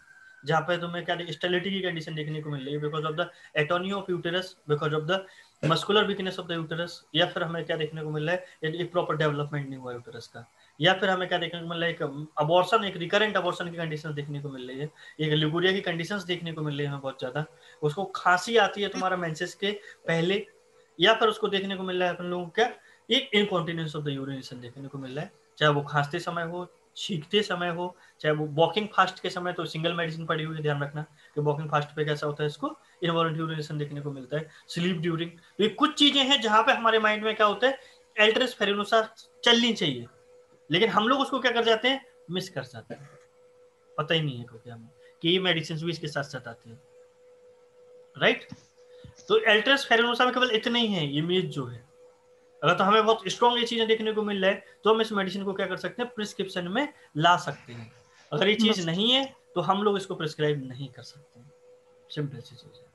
जहाँ पे तुम्हें क्या स्टेलिटी की कंडीशन देखने को मिल रही है because of the atony of uterus because of the muscular weakness of the uterus, या फिर हमें क्या देखने को मिल रहा है एक प्रॉपर डेवलपमेंट नहीं हुआ यूटेरस का। या फिर हमें क्या देखने को मिल रहा है, एक अबॉर्शन एक रिकरेंट अबॉर्शन की कंडीशन देखने को मिल रही है। एक लिगुरिया की कंडीशंस देखने को मिल रही है हमें बहुत ज़्यादा। उसको खांसी आती है तुम्हारा मेंसेस के पहले, या फिर उसको देखने को मिल रहा है अपन लोगों को एक इनकॉन्टिनेंस ऑफ़ द यूरिनेशन देखने को मिल रहा है। चाहे वो खांसते समय हो छींकते समय हो, चाहे वो वॉकिंग फास्ट के समय तो सिंगल मेडिसिन पड़ी हुई ध्यान रखना कि वॉकिंग फास्ट पे कैसा होता है इसको इनवॉलेंटरी यूरिनेशन देखने को मिलता है स्लीप ड्यूरिंग तो ये कुछ चीज़ें हैं जहाँ पे हमारे माइंड में क्या होता है एल्ट्रेस फेरिनोसा चलनी चाहिए। लेकिन हम लोग उसको क्या कर जाते हैं मिस कर जाते हैं। पता ही नहीं है क्योंकि हमें, कि ये मेडिसिन भी इसके साथ साथ आती है। राइट तो एल्ट्रेस फेरिनोसा में केवल इतना ही है इमेज जो है। अगर तो हमें बहुत स्ट्रॉन्ग ये चीज़ें देखने को मिल रहा है तो हम इस मेडिसिन को क्या कर सकते हैं? प्रिस्क्रिप्शन में ला सकते हैं। अगर ये चीज़ नहीं है तो हम लोग इसको प्रिस्क्राइब नहीं कर सकते सिंपल सी चीज़ है।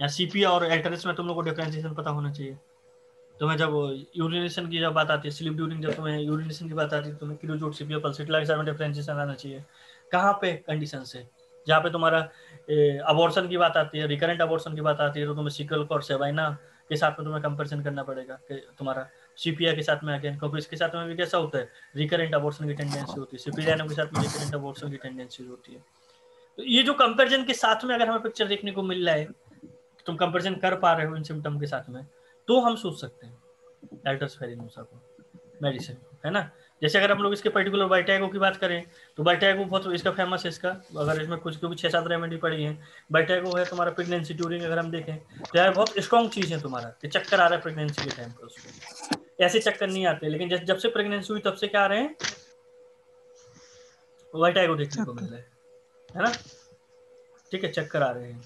या सीपीआ और एल्टरेस में तुम लोग को डिफ्रेंसिएशन पता होना चाहिए। तुम्हें जब यूरिनेशन की जब बात आती है स्लीप ड्यूरिंग जब तुम्हें यूरिनेशन की बात आती है तुम्हें क्रियोजोट सीपीआ पल्सिटला के साथ में डिफ्रेंसिएशन आना चाहिए। कहाँ पे कंडीशन से जहाँ पे तुम्हारा अबॉर्शन की बात आती है रिकरेंट अबॉर्शन की बात आती है तो तुम्हें सिकल और सेवाइना के साथ में तुम्हें कंपेरिजन करना पड़ेगा कि तुम्हारा सीपीआई के साथ में अगेन क्योंकि इसके साथ में भी कैसा होता है रिकरेंट अबॉर्शन की टेंडेंसी होती है सीपीआई के साथ में रिकरेंट अबॉर्शन की टेंडेंसी होती है। तो ये जो कंपेरिजन के साथ में अगर हमें पिक्चर देखने को मिल रहा है, तुम कंपेरिजन कर पा रहे हो इन सिम्टम के साथ में तो हम सोच सकते हैं। एल्टर्स फेरिनोसा को मेडिसिन है ना? जैसे अगर हम लोग इसके पर्टिकुलर बाइटैगो की बात करें तो बाइटैगो बहुत, इसका फ़ेमस है इसका। अगर इसमें कुछ, क्योंकि छह सात रेमेडी पड़ी है। बाइटैगो है तुम्हारा प्रेगनेंसी ट्यूरिंग अगर हम देखें तो यार बहुत स्ट्रॉन्ग चीज़ है तुम्हारा, कि चक्कर आ रहा है प्रेगनेंसी के टाइम पर उसको। ऐसे चक्कर नहीं आते, लेकिन जब से प्रेगनेंसी हुई, तब से क्या आ रहे हैं? वाइटाइगो देखने को मिल रहा है। ना? ठीक है, चक्कर आ रहे हैं।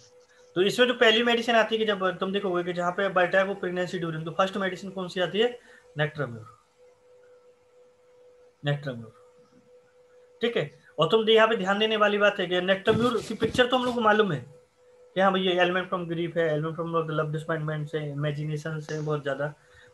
तो इसमें जो पहली मेडिसिन आती है कि जब, तुम देखोगे कि जहाँ पे बाइटाइगो प्रेगनेंसी ड्यूरिंग तो फ़र्स्ट मेडिसिन कौन सी आती है? नेक्ट्राम्यूर नेक्ट्राम्यूर ठीक है? और तुम यहाँ पे ध्यान देने वाली बात है कि नेक्टम्यूर की पिक्चर तो हम लोग को मालूम है। कि हाँ भैया एलिमेंट फ्रॉम ग्रीफ है एलिमेंट फ्रॉम लव डिसमेंटमेंट से इमेजिनेशन से बहुत ज़्यादा।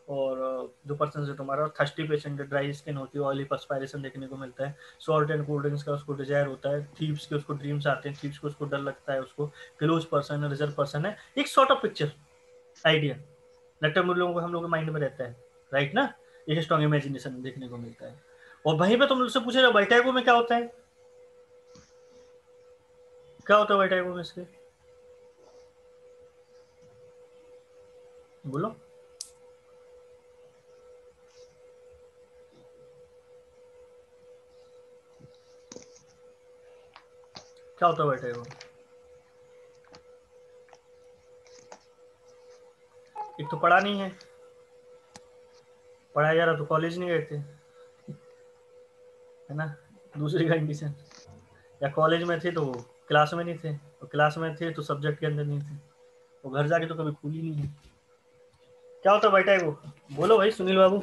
और जो पर्सन है तुम्हारा थर्स्टी पेशेंट ड्राई स्किन होती है ऑयली पर्सपायरेशन देखने को मिलता है। सॉल्ट एंड कोल्ड ड्रिंक्स का उसको डिज़ायर होता है थीप्स के उसको ड्रीम्स आते हैं थीप्स को उसको डर लगता है उसको। क्लोज पर्सन है रिज़र्व पर्सन है, एक सॉर्ट ऑफ़ पिक्चर आइडिया नेक्टर लोगों को हम लोग के माइंड में रहता है राइट ना? एक स्ट्रॉन्ग इमेजिनेशन देखने को मिलता है। और वहीं पे तुम लोग से पूछे बैटाइगो में क्या होता है? क्या होता है बैटाइगो में इसके? बोलो। क्या होता है बैटाइगो एक तो पढ़ा नहीं है। पढ़ाया जा रहा तो कॉलेज नहीं गए थे है ना? दूसरी कंडीशन या कॉलेज में थे तो क्लास में नहीं थे। और क्लास में थे तो सब्जेक्ट के अंदर नहीं थे। वो घर जाके तो कभी खुली नहीं है। क्या होता बैठा है वो? बोलो भाई, सुनील बाबू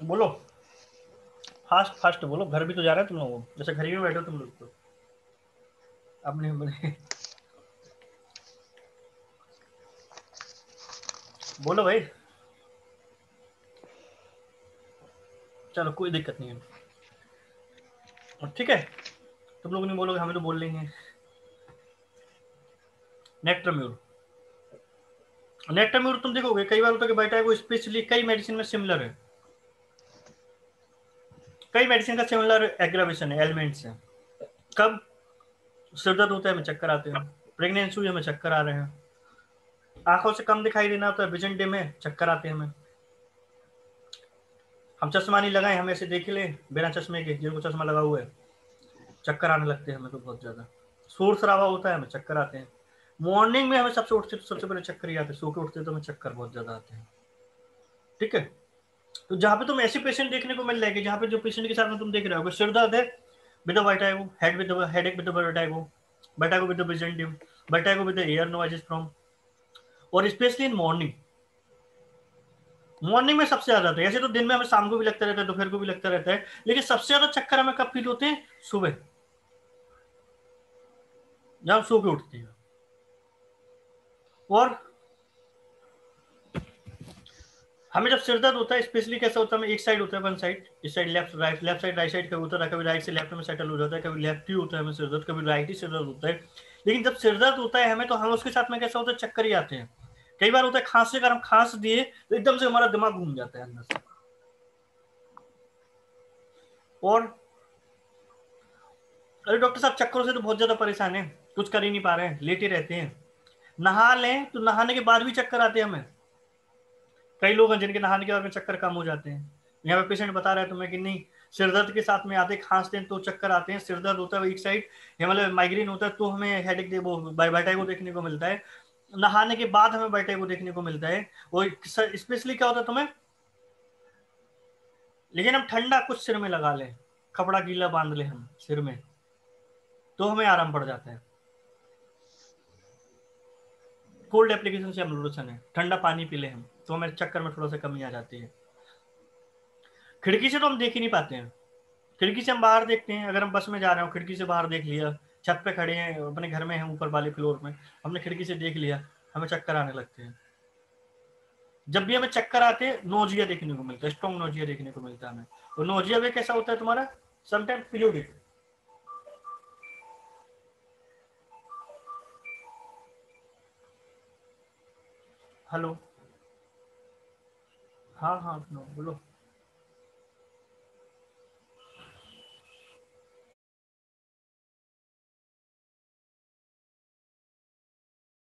बोलो फास्ट फास्ट बोलो, घर भी तो जा रहा है तुम लोग। जैसे घर में बैठो तुम लोग तो। अब नहीं बोलो भाई। चलो, कोई दिक्कत नहीं है। ठीक है। तुम लोग नहीं बोलोगे, हमें तो बोल लेंगे नेक्ट्रम्यूर नेक्ट्रम्यूर तुम देखोगे, कई बार होता है कि है वो स्पेशली कई मेडिसिन में सिमिलर है। कई मेडिसिन का सिमिलर एग्रावेशन है एलिमेंट्स है। कब सिर दर्द होता है, हमें चक्कर आते हैं। प्रेगनेंसी हुई, हमें चक्कर आ रहे हैं। आँखों से कम दिखाई देना होता है विजन डे में चक्कर आते हैं हमें। हम चश्मा नहीं लगाए, हम ऐसे देख ले, बिना चश्मे के, जिनको चश्मा लगा हुआ है, चक्कर आने लगते हैं हमें तो बहुत ज़्यादा। शोर शराबा होता है, हमें चक्कर आते हैं। मॉर्निंग में हमें सबसे उठते तो सबसे पहले चक्कर ही आते हैं, सो के उठते तो हमें चक्कर बहुत ज़्यादा आते हैं। ठीक है? तो जहाँ पे तुम ऐसे पेशेंट देखने को मिल रहे जहाँ पे जो पेशेंट के साथ में तुम देख रहे हो सिर दर्द है with vertigo head with headache with vertigo vertigo with बिजेंटिव vertigo with air noises from और स्पेशली इन मॉर्निंग मॉर्निंग में सबसे ज़्यादा है। ऐसे तो दिन में हमें शाम को भी लगता रहता है, दोपहर को भी लगता रहता है, लेकिन सबसे ज़्यादा चक्कर हमें कब फील होते हैं? सुबह। जब सो के उठते हैं। और हमें जब सिर दर्द होता है, स्पेशली कैसा होता है एक साइड होता है वन साइड इस side left right left side right side कभी होता है, कभी राइट से लेफ़्ट में सेटल हो जाता है, कभी लेफ़्ट ही होता है हमें सिर दर्द, कभी राइट ही सिर दर्द होता है। लेकिन जब सिर दर्द होता है हमें तो हम उसके साथ में कैसा होता है, चक्कर ही आते हैं। कई बार होता है, खांसी अगर हम खांस दिए तो एकदम से हमारा दिमाग घूम जाता है अंदर से। और अरे डॉक्टर साहब, चक्करों से तो बहुत ज़्यादा परेशान है, कुछ कर ही नहीं पा रहे हैं, लेटे रहते हैं। नहा लें तो नहाने के बाद भी चक्कर आते हैं हमें। कई लोग हैं जिनके नहाने के बाद में चक्कर कम हो जाते हैं। यहाँ पे पेशेंट बता रहा है तुम्हें कि नहीं सिरदर्द के साथ में आते खांसते हैं तो चक्कर आते हैं सिरदर्द होता है एक साइड मतलब माइग्रेन होता है तो हमें हेडेक वो बैठे को देखने को मिलता है। नहाने के बाद हमें बैठे को देखने को मिलता है। वो स्पेशली क्या होता है तुम्हें? लेकिन हम ठंडा कुछ सिर में लगा लें, कपड़ा गीला बाँध ले हम सिर में तो हमें आराम पड़ जाता है। कोल्ड एप्लीकेशन से हम लोशन है, ठंडा पानी पी ले हम। तो हमारे चक्कर में थोड़ा सा कमी आ जाती है। खिड़की से तो हम देख ही नहीं पाते हैं। खिड़की से हम बाहर देखते हैं। अगर हम बस में जा रहे हो, खिड़की से बाहर देख लिया, छत पे खड़े हैं, अपने घर में हैं, ऊपर वाले फ्लोर में, हमने खिड़की से देख लिया, हमें चक्कर आने लगते हैं। जब भी हमें चक्कर आते हैं, नोजिया देखने को मिलता है स्ट्रॉन्ग नोजिया देखने को मिलता है हमें। और नोजिया में कैसा होता है तुम्हारा? समटाइम पीरियोडिक हेलो हाँ हाँ बोलो